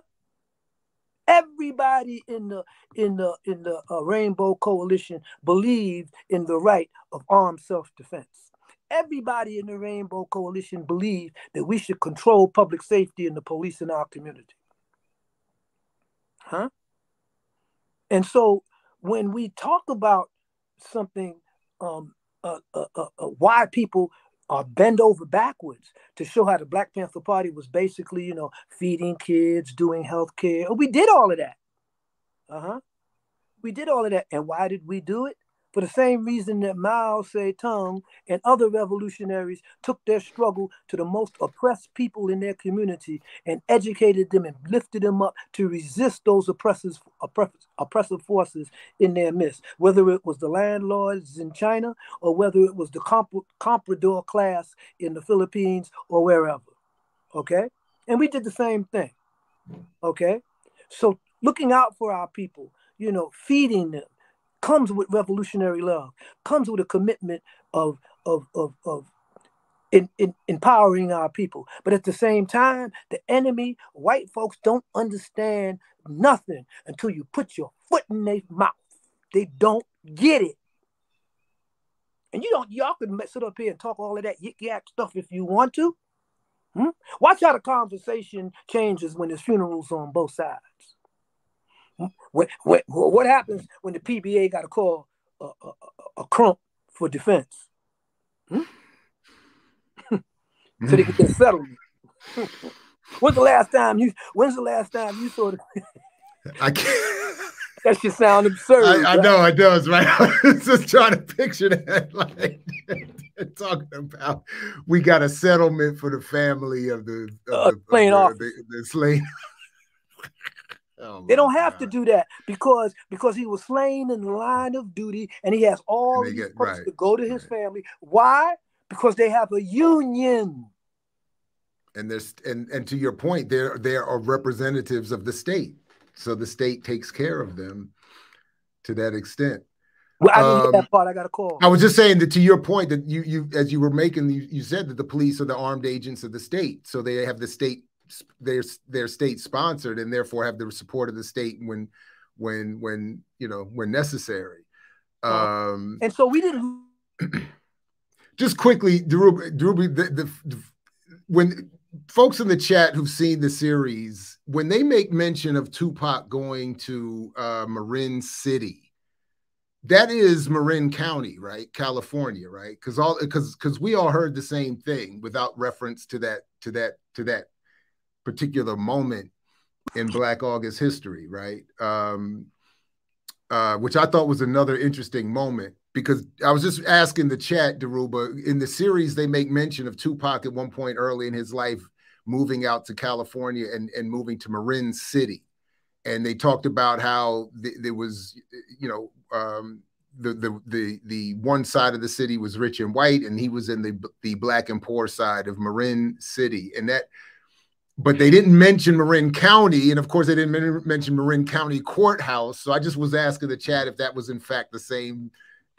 Everybody in the in the in the uh, Rainbow Coalition believed in the right of armed self-defense. Everybody in the Rainbow Coalition believed that we should control public safety and the police in our community. Huh? And so when we talk about something, um, uh, uh, uh, uh, why people are bend over backwards to show how the Black Panther Party was basically, you know, feeding kids, doing health care. We did all of that. Uh huh. We did all of that. And why did we do it? For the same reason that Mao Zedong and other revolutionaries took their struggle to the most oppressed people in their community and educated them and lifted them up to resist those oppressors, oppress, oppressive forces in their midst, whether it was the landlords in China or whether it was the comp- comprador class in the Philippines or wherever. Okay? And we did the same thing. Okay? So looking out for our people, you know, feeding them comes with revolutionary love, comes with a commitment of of of, of in, in, empowering our people. But at the same time, the enemy, white folks don't understand nothing until you put your foot in their mouth. They don't get it. And you don't, y'all can sit up here and talk all of that yik yak stuff if you want to. Hmm? Watch how the conversation changes when there's funerals on both sides. What, what, what happens when the PBA got to call a, a, a, crump for defense? Hmm? so they get their settlement. when's the last time you? When's the last time you saw the, I can't. that? Should sound absurd. I, I right? know, I know, it's right. I was just trying to picture that. Like, talking about we got a settlement for the family of the, of Uh, the, slain of the, the slain. Oh They don't have to do that because because he was slain in the line of duty and he has all these get- right, to go to his right. family. Why? Because they have a union. and there's and and to your point, there there are representatives of the state, so the state takes care of them to that extent. Well, I didn't Um, get that part. I got a call. I was just saying that to your point that you you as you were making you, you said that the police are the armed agents of the state, so they have the state they're they're state sponsored and therefore have the support of the state when when when you know when necessary. Um, and so we didn't. just quickly, Drew, Drew the, the, the when folks in the chat who've seen the series, when they make mention of Tupac going to uh, Marin City, that is Marin County, right? California, right? Because all because because we all heard the same thing without reference to that to that to that particular moment in Black August history, right? Um, uh, which I thought was another interesting moment because I was just asking the chat, Dhoruba, in the series, they make mention of Tupac at one point early in his life moving out to California and, and moving to Marin City. And they talked about how th- there was, you know, um, the, the the the one side of the city was rich and white, and he was in the the black and poor side of Marin City, and that but they didn't mention Marin County, and of course they didn't mention Marin County Courthouse. So I just was asking the chat if that was in fact the same,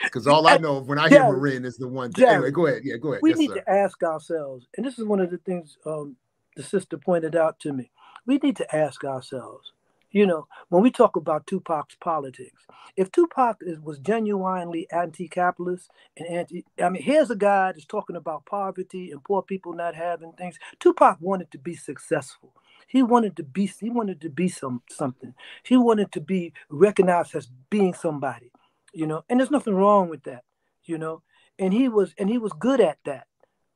because all I know of when I hear Jared, Marin is the one. Jared, anyway, go ahead. Yeah, go ahead. We Yes, need sir. to ask ourselves, and this is one of the things um, the sister pointed out to me. We need to ask ourselves, you know, when we talk about Tupac's politics, if Tupac is, was genuinely anti-capitalist and anti, I mean, here's a guy that's talking about poverty and poor people not having things. Tupac wanted to be successful. He wanted to be. He wanted to be some something. He wanted to be recognized as being somebody, you know. And there's nothing wrong with that, you know. And he was, and he was good at that.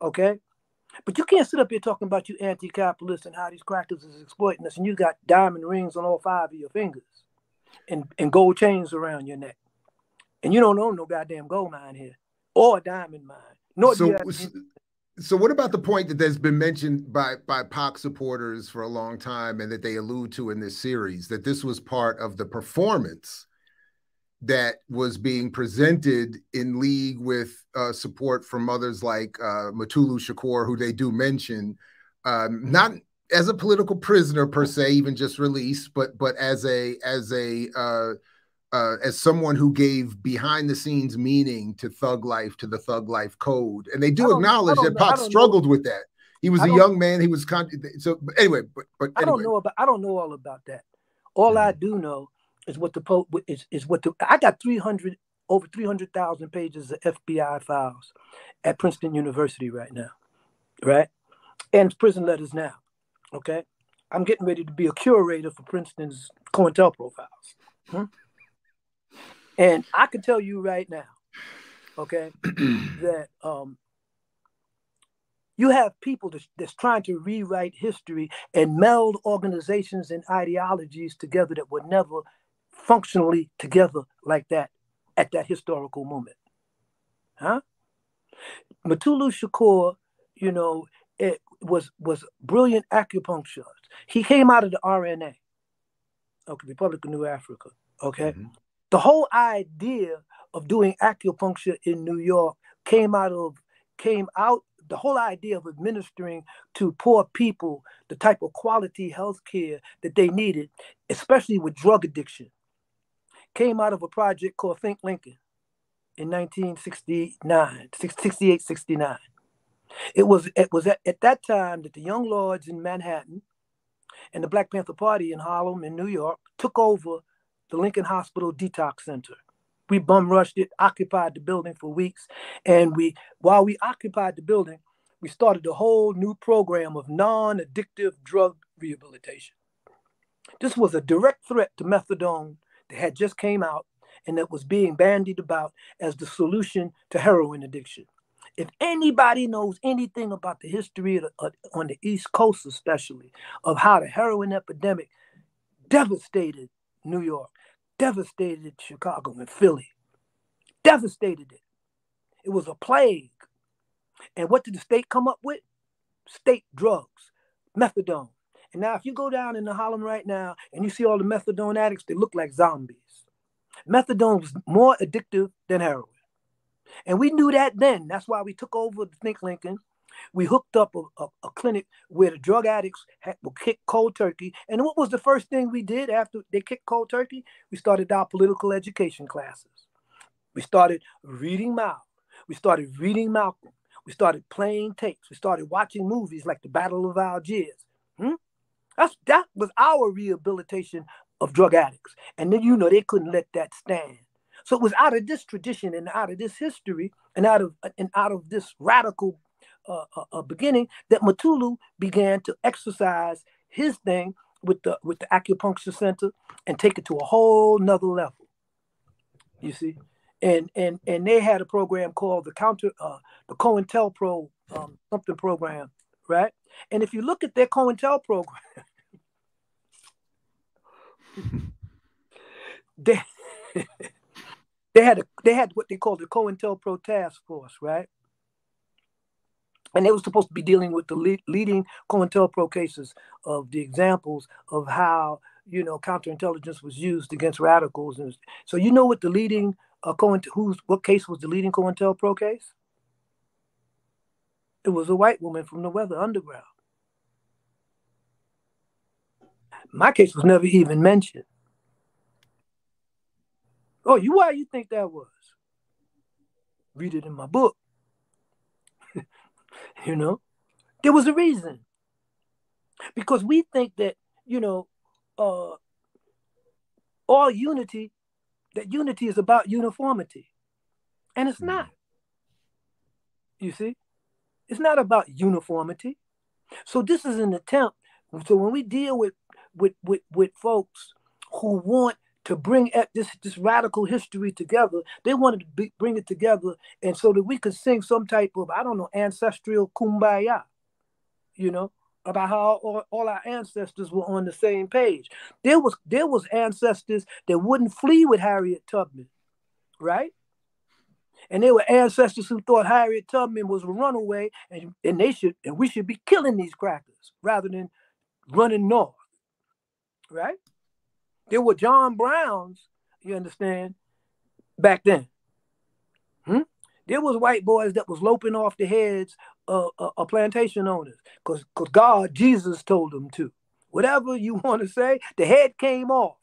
Okay. But you can't sit up here talking about you anti-capitalist and how these crackers is exploiting us, and you got diamond rings on all five of your fingers, and and gold chains around your neck, and you don't own no goddamn gold mine here or a diamond mine. Nor So, so what about the point that has been mentioned by by Pac supporters for a long time, and that they allude to in this series that this was part of the performance that was being presented in league with uh, support from others like uh, Mutulu Shakur, who they do mention, um, not as a political prisoner per se, even just released, but but as a as a uh, uh, as someone who gave behind the scenes meaning to thug life, to the thug life code, and they do acknowledge that Pac don't know. struggled with that. He was I a young man. He was con- so. But anyway, but but I don't know about. I don't know all about that. All I do know is what the po- is is what the I got three hundred over three hundred thousand pages of FBI files at Princeton University right now, right, and prison letters now. Okay, I'm getting ready to be a curator for Princeton's COINTELPRO files, Hmm? and I can tell you right now, okay, that um, you have people that's, that's trying to rewrite history and meld organizations and ideologies together that were never functionally together like that at that historical moment. Huh? Mutulu Shakur, you know, it was was brilliant acupuncturist. He came out of the RNA, okay, Republic of New Africa. Okay. Mhm. The whole idea of doing acupuncture in New York came out of came out the whole idea of administering to poor people the type of quality health care that they needed, especially with drug addiction, came out of a project called Think Lincoln in 1969, 68, 69. It was, it was at, at that time that the Young Lords in Manhattan and the Black Panther Party in Harlem in New York took over the Lincoln Hospital Detox Center. We bum rushed it, occupied the building for weeks, and we while we occupied the building, we started a whole new program of non-addictive drug rehabilitation. This was a direct threat to methadone had just came out and that was being bandied about as the solution to heroin addiction. If anybody knows anything about the history of uh, on the East Coast, especially of how the heroin epidemic devastated New York, devastated Chicago and Philly, devastated it. It was a plague. And what did the state come up with? State drugs, methadone. And now, if you go down in the Harlem right now and you see all the methadone addicts, they look like zombies. Methadone was more addictive than heroin. And we knew that then. That's why we took over the Think Lincoln. We hooked up a, a, a clinic where the drug addicts had, kicked cold turkey. And what was the first thing we did after they kicked cold turkey? We started our political education classes. We started reading Mao. We started reading Malcolm. We started playing tapes. We started watching movies like the Battle of Algiers. Hmm? That's that was our rehabilitation of drug addicts. And then you know they couldn't let that stand. So it was out of this tradition and out of this history and out of and out of this radical uh, uh, uh, beginning that Mutulu began to exercise his thing with the with the acupuncture center and take it to a whole nother level. You see, and and and they had a program called the counter uh, the COINTELPRO um, something program, right? And if you look at their COINTEL program, they they had a, they had what they called the COINTELPRO task force, right? And they were supposed to be dealing with the lead, leading COINTELPRO cases of the examples of how you know counterintelligence was used against radicals. And so you know what the leading uh, COINTEL, who's what case was the leading COINTELPRO case? It was a white woman from the Weather Underground. My case was never even mentioned. Oh, you why you think that was? Read it in my book. you know, there was a reason. Because we think that, you know, uh, all unity, that unity is about uniformity. And it's not. You see? It's not about uniformity. So this is an attempt. So when we deal with with with, with folks who want to bring this this radical history together. They wanted to be, bring it together, and so that we could sing some type of I don't know ancestral kumbaya, you know, about how all, all our ancestors were on the same page. There was there was ancestors that wouldn't flee with Harriet Tubman, right? And they were ancestors who thought Harriet Tubman was a runaway, and, and they should and we should be killing these crackers rather than running north, right? There were John Browns, you understand, back then. Hmm? There was white boys that was loping off the heads of, of, of plantation owners because because God, Jesus told them to. Whatever you want to say, the head came off.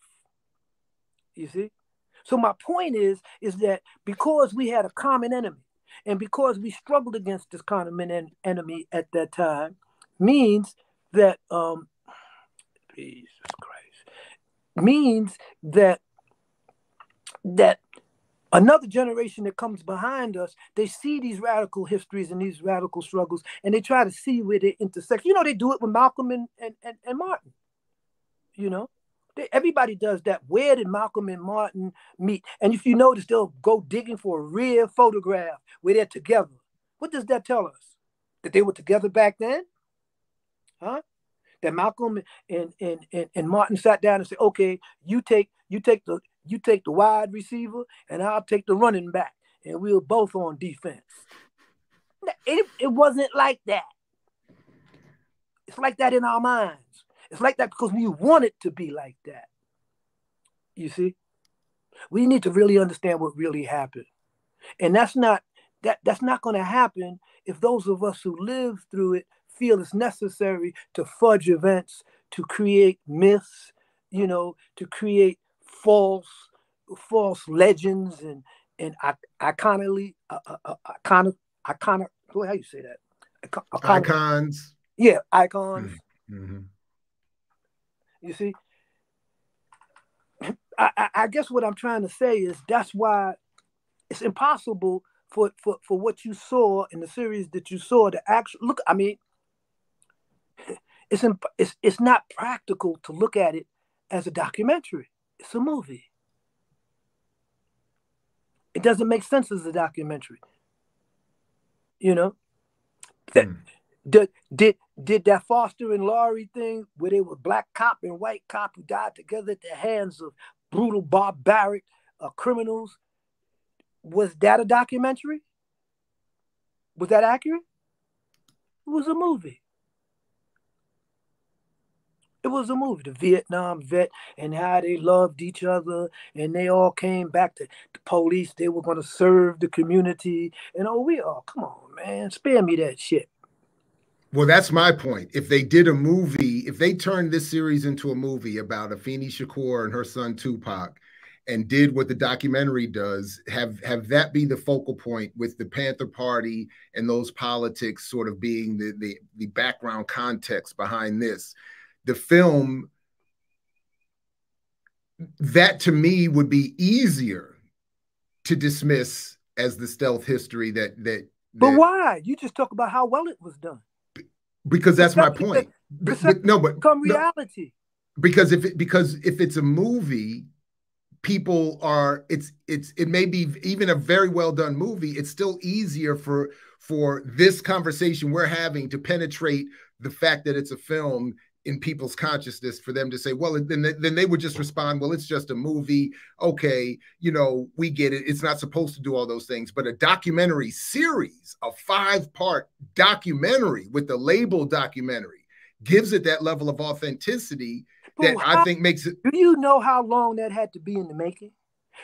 You see? So my point is, is that because we had a common enemy and because we struggled against this common enemy at that time, means that um Jesus Christ means that that another generation that comes behind us they see these radical histories and these radical struggles and they try to see where they intersect. You know they do it with malcolm and and, and, and martin you know they, everybody does that where did malcolm and martin meet and if you notice they'll go digging for a real photograph where they're together what does that tell us that they were together back then huh that Malcolm and, and, and, and Martin sat down and said, okay, you take you take the you take the wide receiver and I'll take the running back. And we were both on defense. It, it wasn't like that. It's like that in our minds. It's like that because we want it to be like that. You see? We need to really understand what really happened. And that's not that that's not going to happen if those of us who live through it feel it's necessary to fudge events, to create myths, you know, to create false false legends and and iconically uh, uh, iconic iconic how you say that iconic, icons yeah icons mm-hmm. You see I, I guess what i'm trying to say is that's why it's impossible for, for for what you saw in the series that you saw to actually look i mean it's, imp- it's it's not practical to look at it as a documentary. It's a movie. It doesn't make sense as a documentary. You know, that mm. Did did did that Foster and Laurie thing where they were black cop and white cop who died together at the hands of brutal, barbaric uh, criminals. Was that a documentary? Was that accurate? It was a movie. It was a movie, the Vietnam vet and how they loved each other and they all came back to the police. They were going to serve the community. And oh, we all, come on, man, spare me that shit. Well, that's my point. If they did a movie, if they turned this series into a movie about Afeni Shakur and her son Tupac, and did what the documentary does, have have that be the focal point with the Panther Party and those politics sort of being the the, the background context behind this, the film that to me would be easier to dismiss as the stealth history that that, But that- why? You just talk about how well it was done. Because that's my point. But, but no, but Become no, reality. because if it, because if it's a movie people are it's it's it may be even a very well done movie it's still easier for for this conversation we're having to penetrate the fact that it's a film in people's consciousness for them to say well then they, then they would just respond well it's just a movie. Okay you know we get it. It's not supposed to do all those things but a documentary series a five part documentary with the label documentary gives it that level of authenticity that But I think makes it Do you know how long that had to be in the making?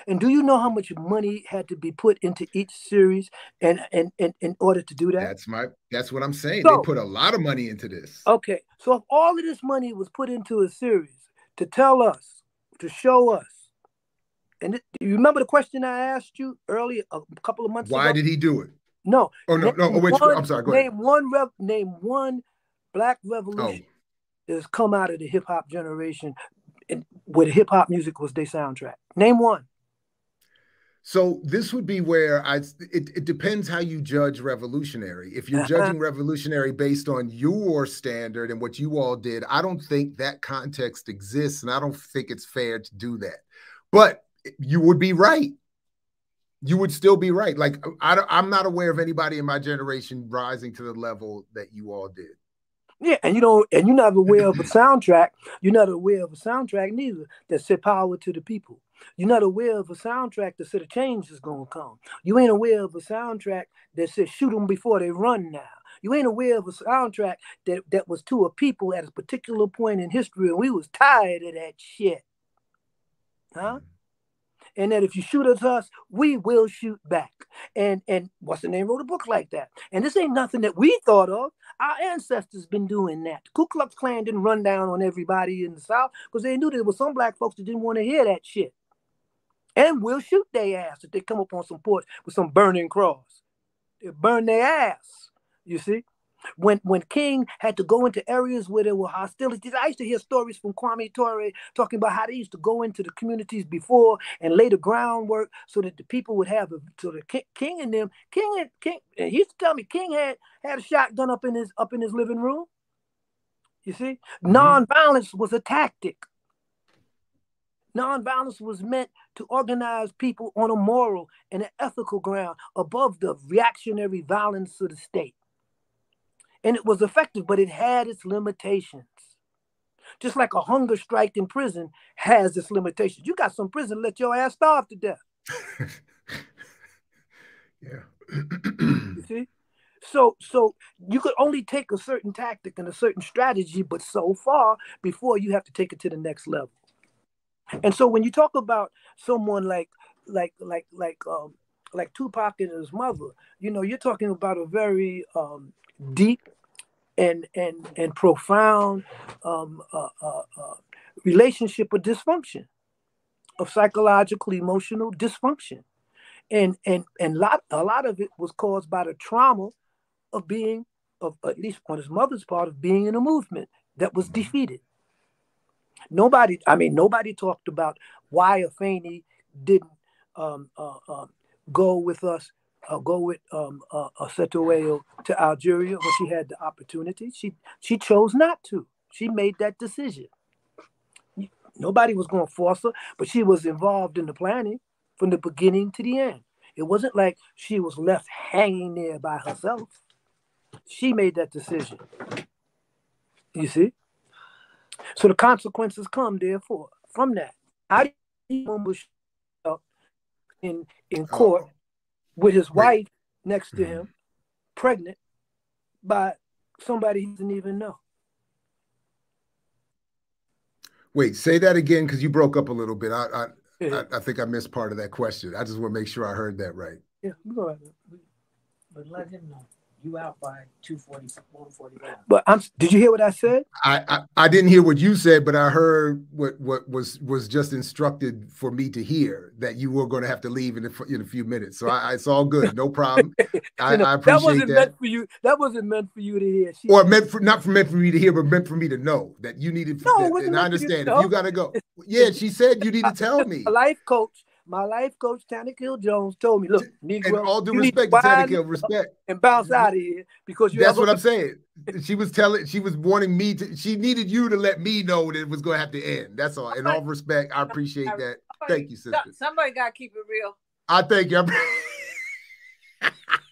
And do you know how much money had to be put into each series and and, and in order to do that? that's my that's what I'm saying. So- they put a lot of money into this. Okay, so if all of this money was put into a series to tell us, to show us, and it, do you remember the question I asked you earlier a couple of months Why ago? Why did he do it? no, Oh no, no, oh, which one- I'm sorry, go ahead. Name one rev, name one black Oh, revolution that has come out of the hip hop generation, and where the hip hop music was their soundtrack. Name one. So this would be where I it, it depends how you judge revolutionary. If you're Uh-huh. judging revolutionary based on your standard and what you all did, I don't think that context exists, and I don't think it's fair to do that. But you would be right. You would still be right. Like I I'm not aware of anybody in my generation rising to the level that you all did. Yeah, and you know, and you're not aware of a soundtrack. You're not aware of a soundtrack neither that said power to the people. You're not aware of a soundtrack that said a change is gonna come. You ain't aware of a soundtrack that said shoot them before they run now. You ain't aware of a soundtrack that, that was to a people at a particular point in history, and we was tired of that shit. Huh? Mm. and that if you shoot at us, we will shoot back. And and what's the name wrote a book like that. And this ain't nothing that we thought of. Our ancestors been doing that. The Ku Klux Klan didn't run down on everybody in the South because they knew there was some black folks that didn't want to hear that shit. And we'll shoot their ass if they come up on some porch with some burning cross. They burn their ass. You see? When when King had to go into areas where there were hostilities, I used to hear stories from Kwame Ture talking about how they used to go into the communities before and lay the groundwork so that the people would have a so the King, King and them King and King and he used to tell me King had had a shotgun up in his up in his living room. You see, mm-hmm. nonviolence was a tactic. Nonviolence was meant to organize people on a moral and an ethical ground above the reactionary violence of the state. And it was effective, but it had its limitations. Just like a hunger strike in prison has its limitations. You got some prison, let your ass starve to death. Yeah. You see? So so you could only take a certain tactic and a certain strategy, but so far before you have to take it to the next level. And so when you talk about someone like like like like um like Tupac and his mother, you know, you're talking about a very um deep and and and profound um uh, uh, uh, relationship of dysfunction, of psychological emotional dysfunction. And and and lot a lot of it was caused by the trauma of being of at least on his mother's part of being in a movement that was defeated nobody i mean nobody talked about why afeni didn't um, uh, um, go with us uh, go with um, uh, uh, Cetewayo to Algeria when she had the opportunity. She she chose not to. She made that decision. Nobody was going to force her, but she was involved in the planning from the beginning to the end. It wasn't like she was left hanging there by herself. She made that decision. You see? So the consequences come, therefore, from that. How do you was in in court Oh. with his Wait. wife next to Mhm. him, pregnant by somebody he doesn't even know. Wait, say that again because you broke up a little bit. I, I Yeah, I I think I missed part of that question. I just want to make sure I heard that right. yeah, go ahead. But let him know. You out by two forty, one forty-one. But I'm. Did you hear what I said? I, I I didn't hear what you said, but I heard what what was was just instructed for me to hear that you were going to have to leave in a, f- in a few minutes. So I, it's all good, no problem. I, You know, I that wasn't that. meant for you. That wasn't meant for you to hear. She, Or meant for not for meant for me to hear, but meant for me to know that you needed. No, it that- wasn't and I meant for you to understand if know. you got to go. Yeah, she said you need to tell me. my life coach, my life coach, Tannekill Jones, told me, "Look, And all due respect to to wind respect. and bounce out of here because you That's have what a- I'm saying. She was telling, she was warning me to, she needed you to let me know that it was going to have to end. That's all. In all respect, I appreciate that. Thank you, sister. Somebody gotta keep it real. I thank you.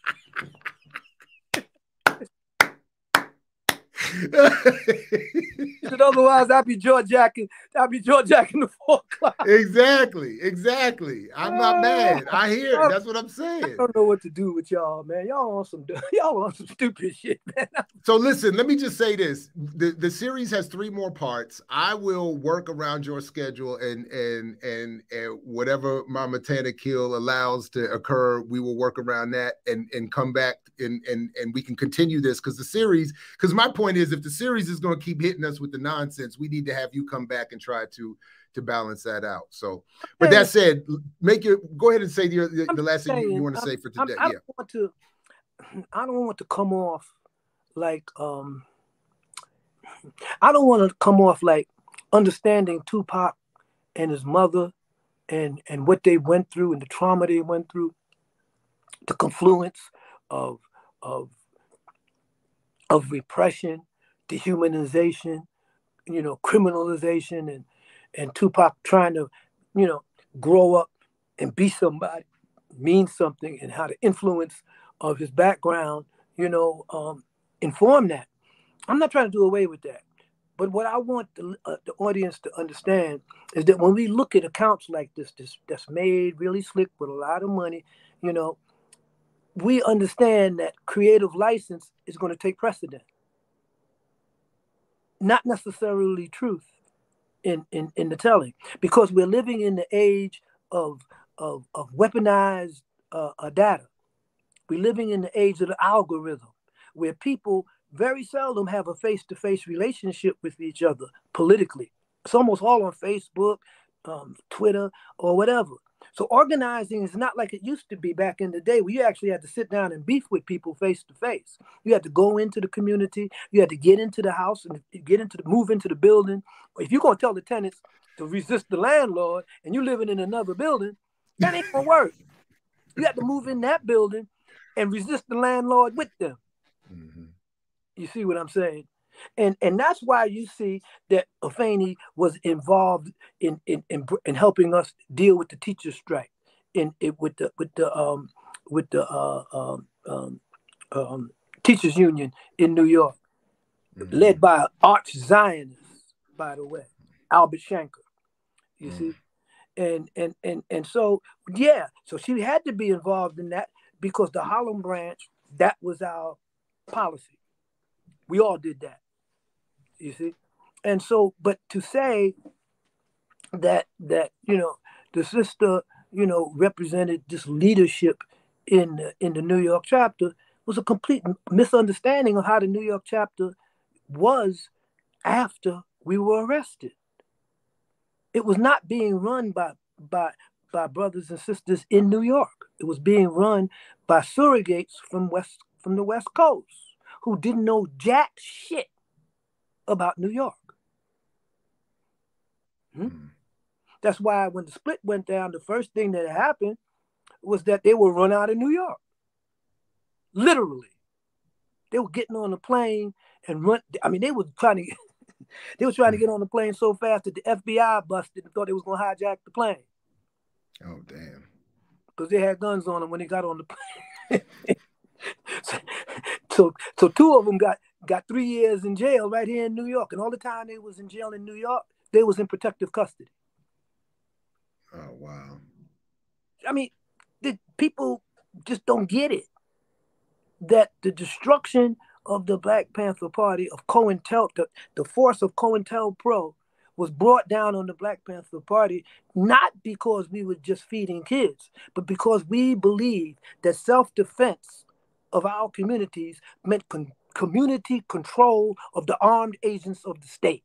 otherwise, I'd be George jacking. I'd be George jacking the four o'clock. exactly, exactly. I'm not ah, mad. I hear it. That's what I'm saying. I don't know what to do with y'all, man. Y'all on some y'all on some stupid shit, man. So listen, let me just say this: the the series has three more parts. I will work around your schedule and and and, and whatever Mama Tana Kill allows to occur, we will work around that and and come back and and and we can continue this because the series. Because my point is, if the series is going to keep hitting us with the nonsense, we need to have you come back and try to to balance that out. So, but that said, make your go ahead and say the the, the last thing you, saying, want to say for today. I Yeah. don't want to. I don't want to come off like um. I don't want to come off like understanding Tupac and his mother, and and what they went through and the trauma they went through, the confluence of of of repression, dehumanization, you know, criminalization, and and Tupac trying to, you know, grow up and be somebody, mean something, and how the influence of his background, you know, um, inform that. I'm not trying to do away with that. But what I want the, uh, the audience to understand is that when we look at accounts like this, this that's made really slick with a lot of money, you know, we understand that creative license is going to take precedent. Not necessarily truth in, in, in the telling, because we're living in the age of, of, of weaponized uh, uh, data. We're living in the age of the algorithm, where people very seldom have a face-to-face relationship with each other politically. It's almost all on Facebook, um, Twitter, or whatever. So organizing is not like it used to be back in the day where you actually had to sit down and beef with people face to face. You had to go into the community, you had to get into the house and get into the move into the building. If you're gonna tell the tenants to resist the landlord and you're living in another building, that ain't gonna work. You have to move in that building and resist the landlord with them. Mhm. You see what I'm saying? And and that's why you see that Afeni was involved in in, in in helping us deal with the teacher strike, in it with the with the um with the uh, um, um, um, teachers union in New York, Mhm. led by an arch Zionist, by the way, Albert Shanker. You Mm. see, and and and and so yeah, so she had to be involved in that because the Harlem branch that was our policy. We all did that. You see, and so but to say that that you know the sister you know represented this leadership in the, in the New York chapter was a complete misunderstanding of how the New York chapter was after we were arrested. It was not being run by by by brothers and sisters in New York. It was being run by surrogates from west from the West Coast who didn't know jack shit about New York. Hmm? Mhm. That's why when the split went down, the first thing that happened was that they were run out of New York. Literally. They were getting on the plane and run. I mean, they were trying to get, they were trying to get on the plane so fast that the FBI busted and thought they was gonna hijack the plane Oh damn. because they had guns on them when they got on the plane. so, so two of them got got three years in jail right here in New York, and all the time they was in jail in New York, they was in protective custody. Oh wow. I mean, the people just don't get it. that the destruction of the Black Panther Party of COINTEL, the, the force of COINTELPRO was brought down on the Black Panther Party not because we were just feeding kids, but because we believed that self-defense of our communities meant con- community control of the armed agents of the state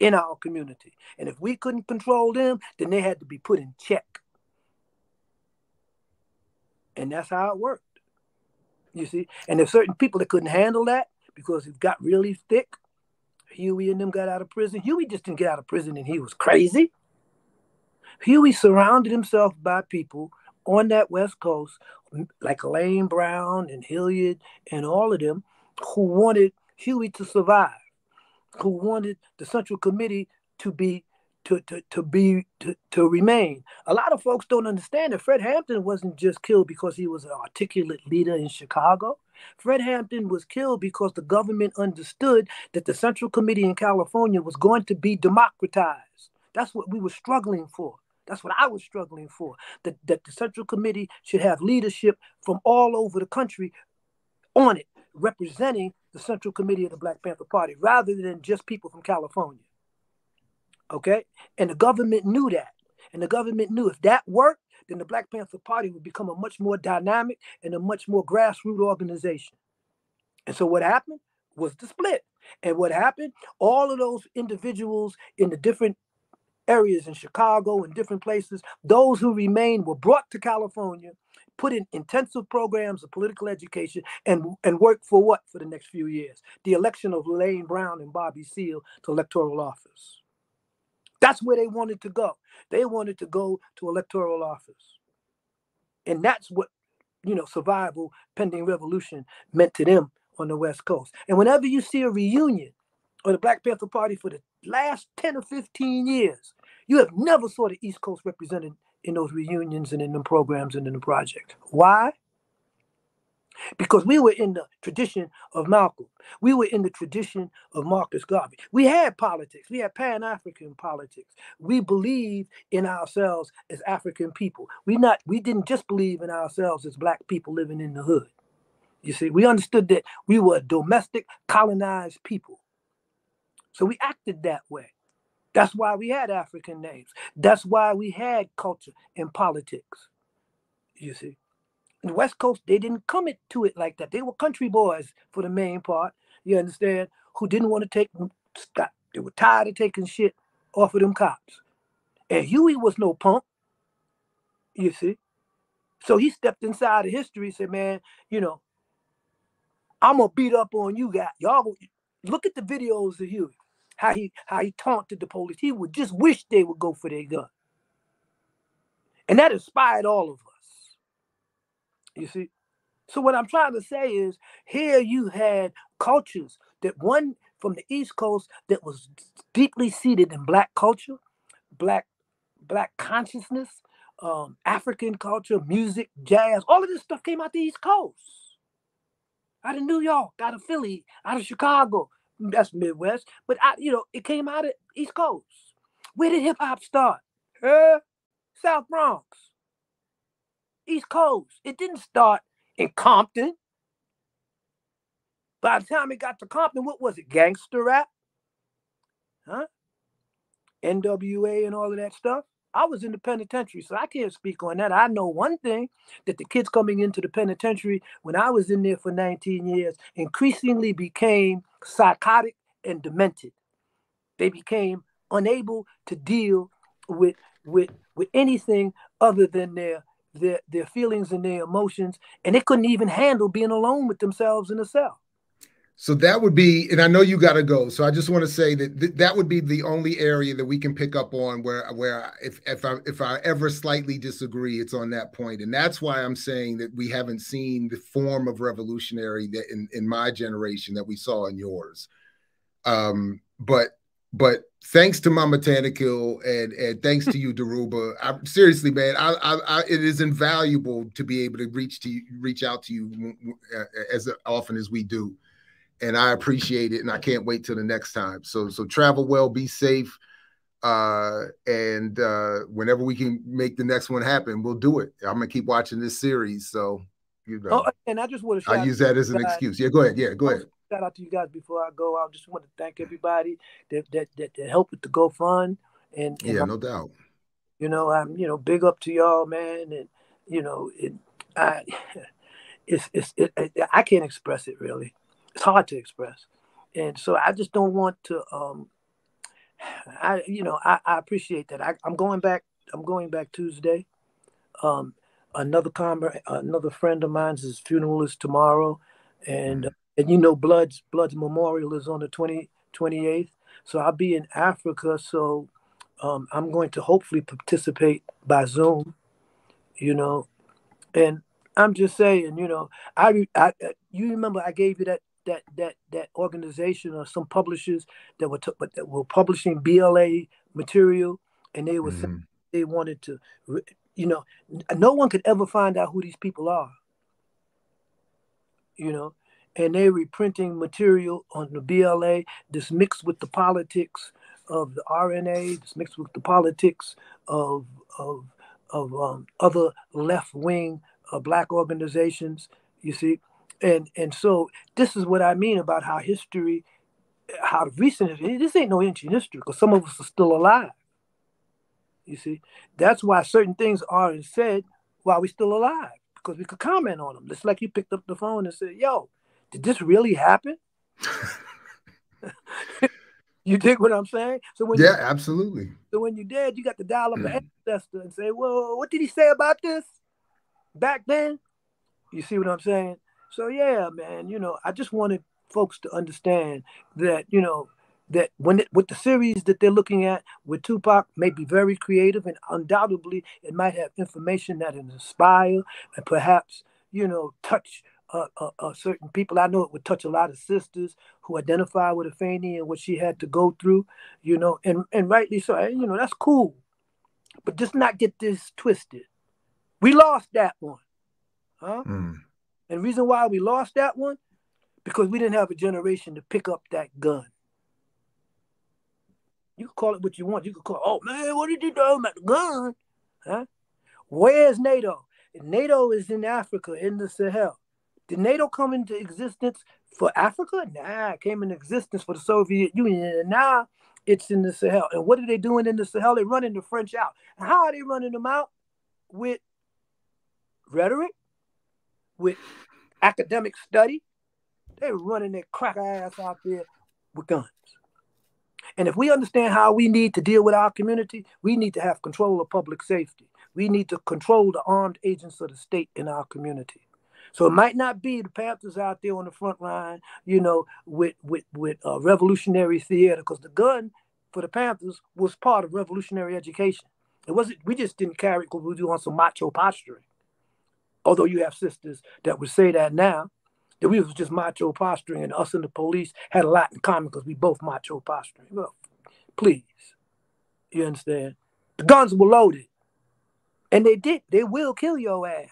in our community. And if we couldn't control them, then they had to be put in check. And that's how it worked. You see? And there's certain people that couldn't handle that because it got really thick. Huey and them got out of prison. Huey just didn't get out of prison and he was crazy. Huey surrounded himself by people on that West Coast, like Elaine Brown and Hilliard and all of them, who wanted Huey to survive, who wanted the Central Committee to be to, to, to be to, to remain. A lot of folks don't understand that Fred Hampton wasn't just killed because he was an articulate leader in Chicago. Fred Hampton was killed because the government understood that the Central Committee in California was going to be democratized. That's what we were struggling for. That's what I was struggling for. That, that the Central Committee should have leadership from all over the country on it, representing the Central Committee of the Black Panther Party, rather than just people from California. Okay? And the government knew that. And the government knew if that worked, then the Black Panther Party would become a much more dynamic and a much more grassroots organization. And so what happened was the split. And what happened, all of those individuals in the different areas in Chicago and different places, those who remained were brought to California, put in intensive programs of political education, and, and worked for what for the next few years? The election of Elaine Brown and Bobby Seale to electoral office. That's where they wanted to go. They wanted to go to electoral office. And that's what, you know, survival pending revolution meant to them on the West Coast. And whenever you see a reunion of the Black Panther Party for the last 10 or 15 years, you have never saw the East Coast represented in those reunions and in the programs and in the project. Why? because we were in the tradition of Malcolm. We were in the tradition of Marcus Garvey. We had politics. We had Pan-African politics. We believed in ourselves as African people. We not we didn't just believe in ourselves as black people living in the hood. You see, we understood that we were a domestic colonized people. So we acted that way. That's why we had African names. That's why we had culture and politics. You see the West Coast, they didn't come to it like that. They were country boys for the main part, you understand, who didn't want to take mm, stop. They were tired of taking shit off of them cops. And Huey was no punk, you see. So he stepped inside of history said, man, you know, I'm gonna beat up on you guys. Y'all look at the videos of Huey, how he how he taunted the police. He would just wish they would go for their gun. And that inspired all of us. You see? So what I'm trying to say is here you had cultures that one from the East Coast that was deeply seated in black culture, black black consciousness, um, African culture, music, jazz, all of this stuff came out the East Coast. Out of New York, out of Philly, out of Chicago. That's Midwest. But I, you know, it came out of East Coast. Where did hip hop start? Uh, South Bronx. East Coast. It didn't start in Compton. By the time it got to Compton, what was it? Gangster rap? Huh? NWA and all of that stuff. I was in the penitentiary, so I can't speak on that. I know one thing that the kids coming into the penitentiary when I was in there for 19 years increasingly became psychotic and demented. They became unable to deal with with with anything other than their their their feelings and their emotions, and they couldn't even handle being alone with themselves in a cell. So that would be, and I know you got to go. So I just want to say that th- that would be the only area that we can pick up on where where if if I if I ever slightly disagree, it's on that point, and that's why I'm saying that we haven't seen the form of revolutionary that in in my generation that we saw in yours. Um, but but thanks to Mama Tanakill and and thanks to you, Dhoruba. I, seriously, man, I, I, I, it is invaluable to be able to reach to you, reach out to you uh, as often as we do, and I appreciate it. And I can't wait till the next time. So so travel well, be safe, uh, and uh, whenever we can make the next one happen, we'll do it. I'm gonna keep watching this series. So you know, Oh, and I just want to I use that as an guys. excuse. Yeah, go ahead. Yeah, go ahead. shout out to you guys before I go. I just want to thank everybody that that that, that helped with the GoFund and, and Yeah, no doubt. you know I'm you know big up to y'all, man, and you know it, I it's it's it, it, I can't express it really. It's hard to express, and so I just don't want to. um I you know I, I appreciate that. I, I'm going back. I'm going back Tuesday. Um, another comrade, another friend of mine's his funeral is tomorrow, and and you know Blood's Blood's memorial is on the 20, 28th. So I'll be in Africa. So um, I'm going to hopefully participate by Zoom. You know, and I'm just saying, you know, I, I you remember I gave you that that that that organization or some publishers that were t- but that were publishing BLA material, and they were saying Mhm. they wanted to, you know, no one could ever find out who these people are. You know, and they're reprinting material on the BLA that's mixed with the politics of the RNA, that's mixed with the politics of of of um, other left wing uh, black organizations. You see, and and so this is what I mean about how history, how recent history. This ain't no ancient history because some of us are still alive. You see, that's why certain things aren't said while we're still alive because we could comment on them. It's like you picked up the phone and said, "Yo, did this really happen?" you dig what I'm saying? So when Yeah, absolutely. you, so when you're dead, you got to dial up an ancestor and say, "Well, what did he say about this back then?" You see what I'm saying? So yeah, man. You know, I just wanted folks to understand that you know that when it, with the series that they're looking at with Tupac may be very creative and undoubtedly it might have information that inspire and perhaps you know touch uh, uh, uh, certain people. I know it would touch a lot of sisters who identify with Afeni and what she had to go through, you know, and and rightly so. And, you know that's cool, but just not get this twisted. We lost that one, huh? Mm. And reason why we lost that one, because we didn't have a generation to pick up that gun. You can call it what you want. You can call, oh man, what did you do about the gun? Huh? Where's NATO? NATO is in Africa, in the Sahel. Did NATO come into existence for Africa? Nah, it came into existence for the Soviet Union. And now it's in the Sahel. And what are they doing in the Sahel? They're running the French out. How are they running them out? With rhetoric, with academic study. They're running their crack ass out there with guns. And if we understand how we need to deal with our community, we need to have control of public safety. We need to control the armed agents of the state in our community. So it might not be the Panthers out there on the front line, you know, with with with uh, revolutionary theater, because the gun for the Panthers was part of revolutionary education. It wasn't. We just didn't carry it because we were doing some macho posturing. Although you have sisters that would say that now, that we was just macho posturing, and us and the police had a lot in common because we both macho posturing. Well, please, you understand? The guns were loaded, and they did. They will kill your ass.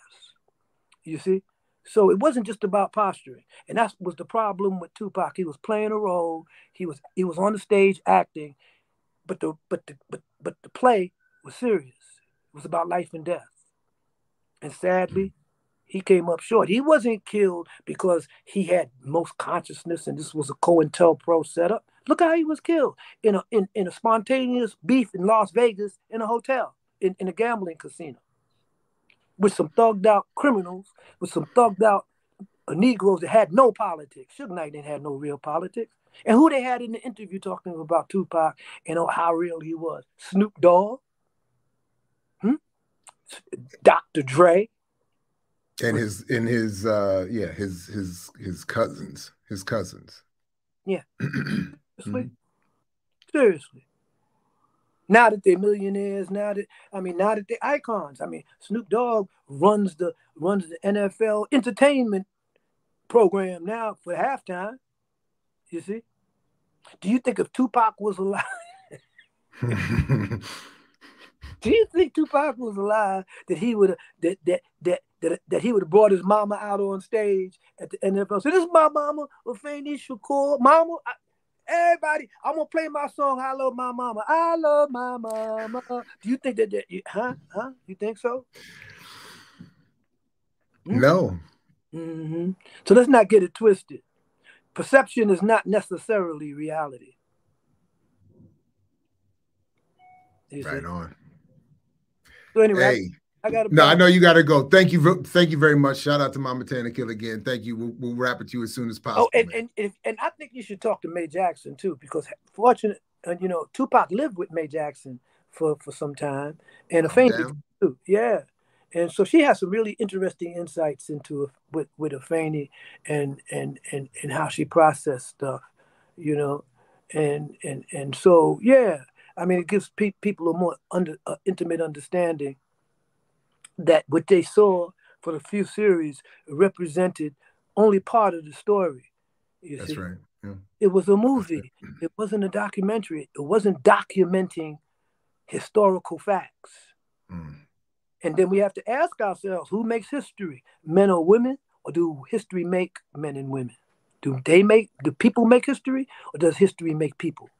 You see. So it wasn't just about posturing, and that was the problem with Tupac. He was playing a role. He was he was on the stage acting, but the but the but but the play was serious. It was about life and death, and sadly, he came up short. He wasn't killed because he had most consciousness, and this was a COINTELPRO setup. Look how he was killed in a in, in a spontaneous beef in Las Vegas in a hotel in, in a gambling casino with some thugged out criminals, with some thugged out uh, Negroes that had no politics. Suge Knight didn't have no real politics. And who they had in the interview talking about Tupac and oh, how real he was? Snoop Dogg, hmm? Dr. Dre, And his in his uh yeah, his his his cousins. His cousins. Seriously. Seriously. Now that they're millionaires, now that I mean, now that they're icons. I mean, Snoop Dogg runs the runs the NFL entertainment program now for halftime. You see? Do you think if Tupac was alive, do you think Tupac was alive that he would have that that that that, that he would have brought his mama out on stage at the NFL? So this is my mama, Afeni Shakur. Mama, I, everybody, I'm gonna play my song. I love my mama. I love my mama. Do you think that? that you, huh? Huh? You think so? no. hmm So let's not get it twisted. Perception is not necessarily reality. See? Right on. So anyway, Hey, I, no, I know you got to go. Thank you, thank you very much. Shout out to Mama Kill again. Thank you. We'll, we'll wrap it to you as soon as possible. Oh, and, and and and I think you should talk to May Jackson too, because fortunate, and you know, Tupac lived with May Jackson for for some time, and I'm Afeni too. Yeah, and so she has some really interesting insights into with with Afeni and and and and how she processed stuff, you know, and and and so yeah, I mean, it gives pe- people a more under uh, intimate understanding that what they saw for the few series represented only part of the story. You That's see, right. Yeah. it was a movie. It wasn't a documentary. It wasn't documenting historical facts. Mm. And then we have to ask ourselves who makes history, men or women, or do history make men and women? Do they make, do people make history, or does history make people?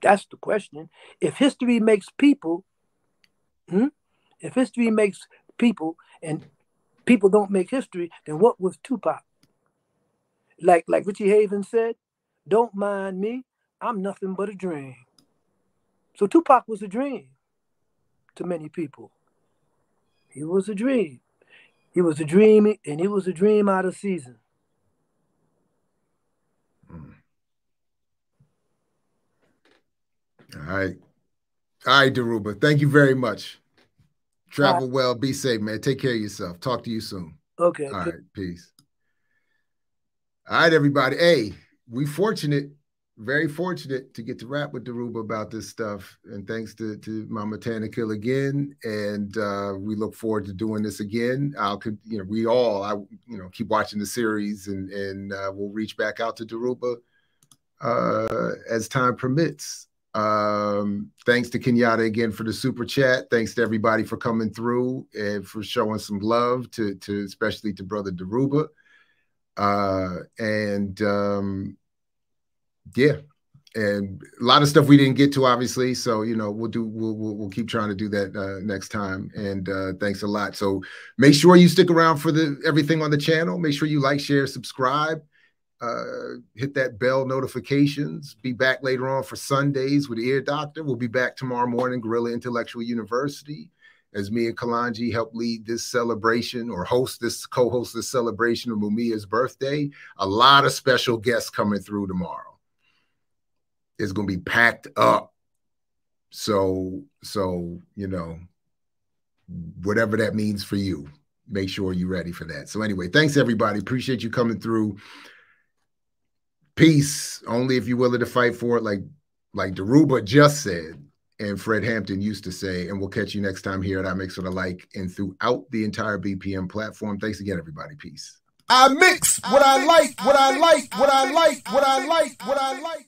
That's the question. If history makes people, hmm, if history makes people and people don't make history, then what was Tupac? Like like Richie Havens said, don't mind me, I'm nothing but a dream. So Tupac was a dream to many people. He was a dream. He was a dream, and he was a dream out of season. Mm. All right. All right, Dhoruba. Thank you very much. Travel well. Be safe, man. Take care of yourself. Talk to you soon. Okay. All good. right. Peace. All right, everybody. Hey, we fortunate, very fortunate to get to rap with Dhoruba about this stuff. And thanks to, to Mama Kill again. And uh, we look forward to doing this again. I'll, you know, we all, I, you know, keep watching the series and, and uh, we'll reach back out to Dhoruba uh, as time permits. Um, thanks to Kenyatta again for the super chat. Thanks to everybody for coming through and for showing some love to, to especially to brother Dhoruba. Uh, and um, yeah, and a lot of stuff we didn't get to, obviously. So you know, we'll do we'll we'll, we'll keep trying to do that uh, next time. And uh, thanks a lot. So make sure you stick around for the everything on the channel. Make sure you like, share, subscribe. Uh, hit that bell notifications. Be back later on for Sundays with Ear Doctor. We'll be back tomorrow morning, Guerrilla Intellectual University, as me and Kalonji help lead this celebration or host this, co-host this celebration of Mumia's birthday. A lot of special guests coming through tomorrow. It's gonna be packed up. So, so you know, whatever that means for you, make sure you're ready for that. So anyway, thanks everybody. Appreciate you coming through peace only if you're willing to fight for it like like Dhoruba just said and Fred Hampton used to say and we'll catch you next time here at I Mix What I Like and throughout the entire BPM platform. Thanks again everybody. Peace. I mix what I like, what I like, what I like, what I like, what I like.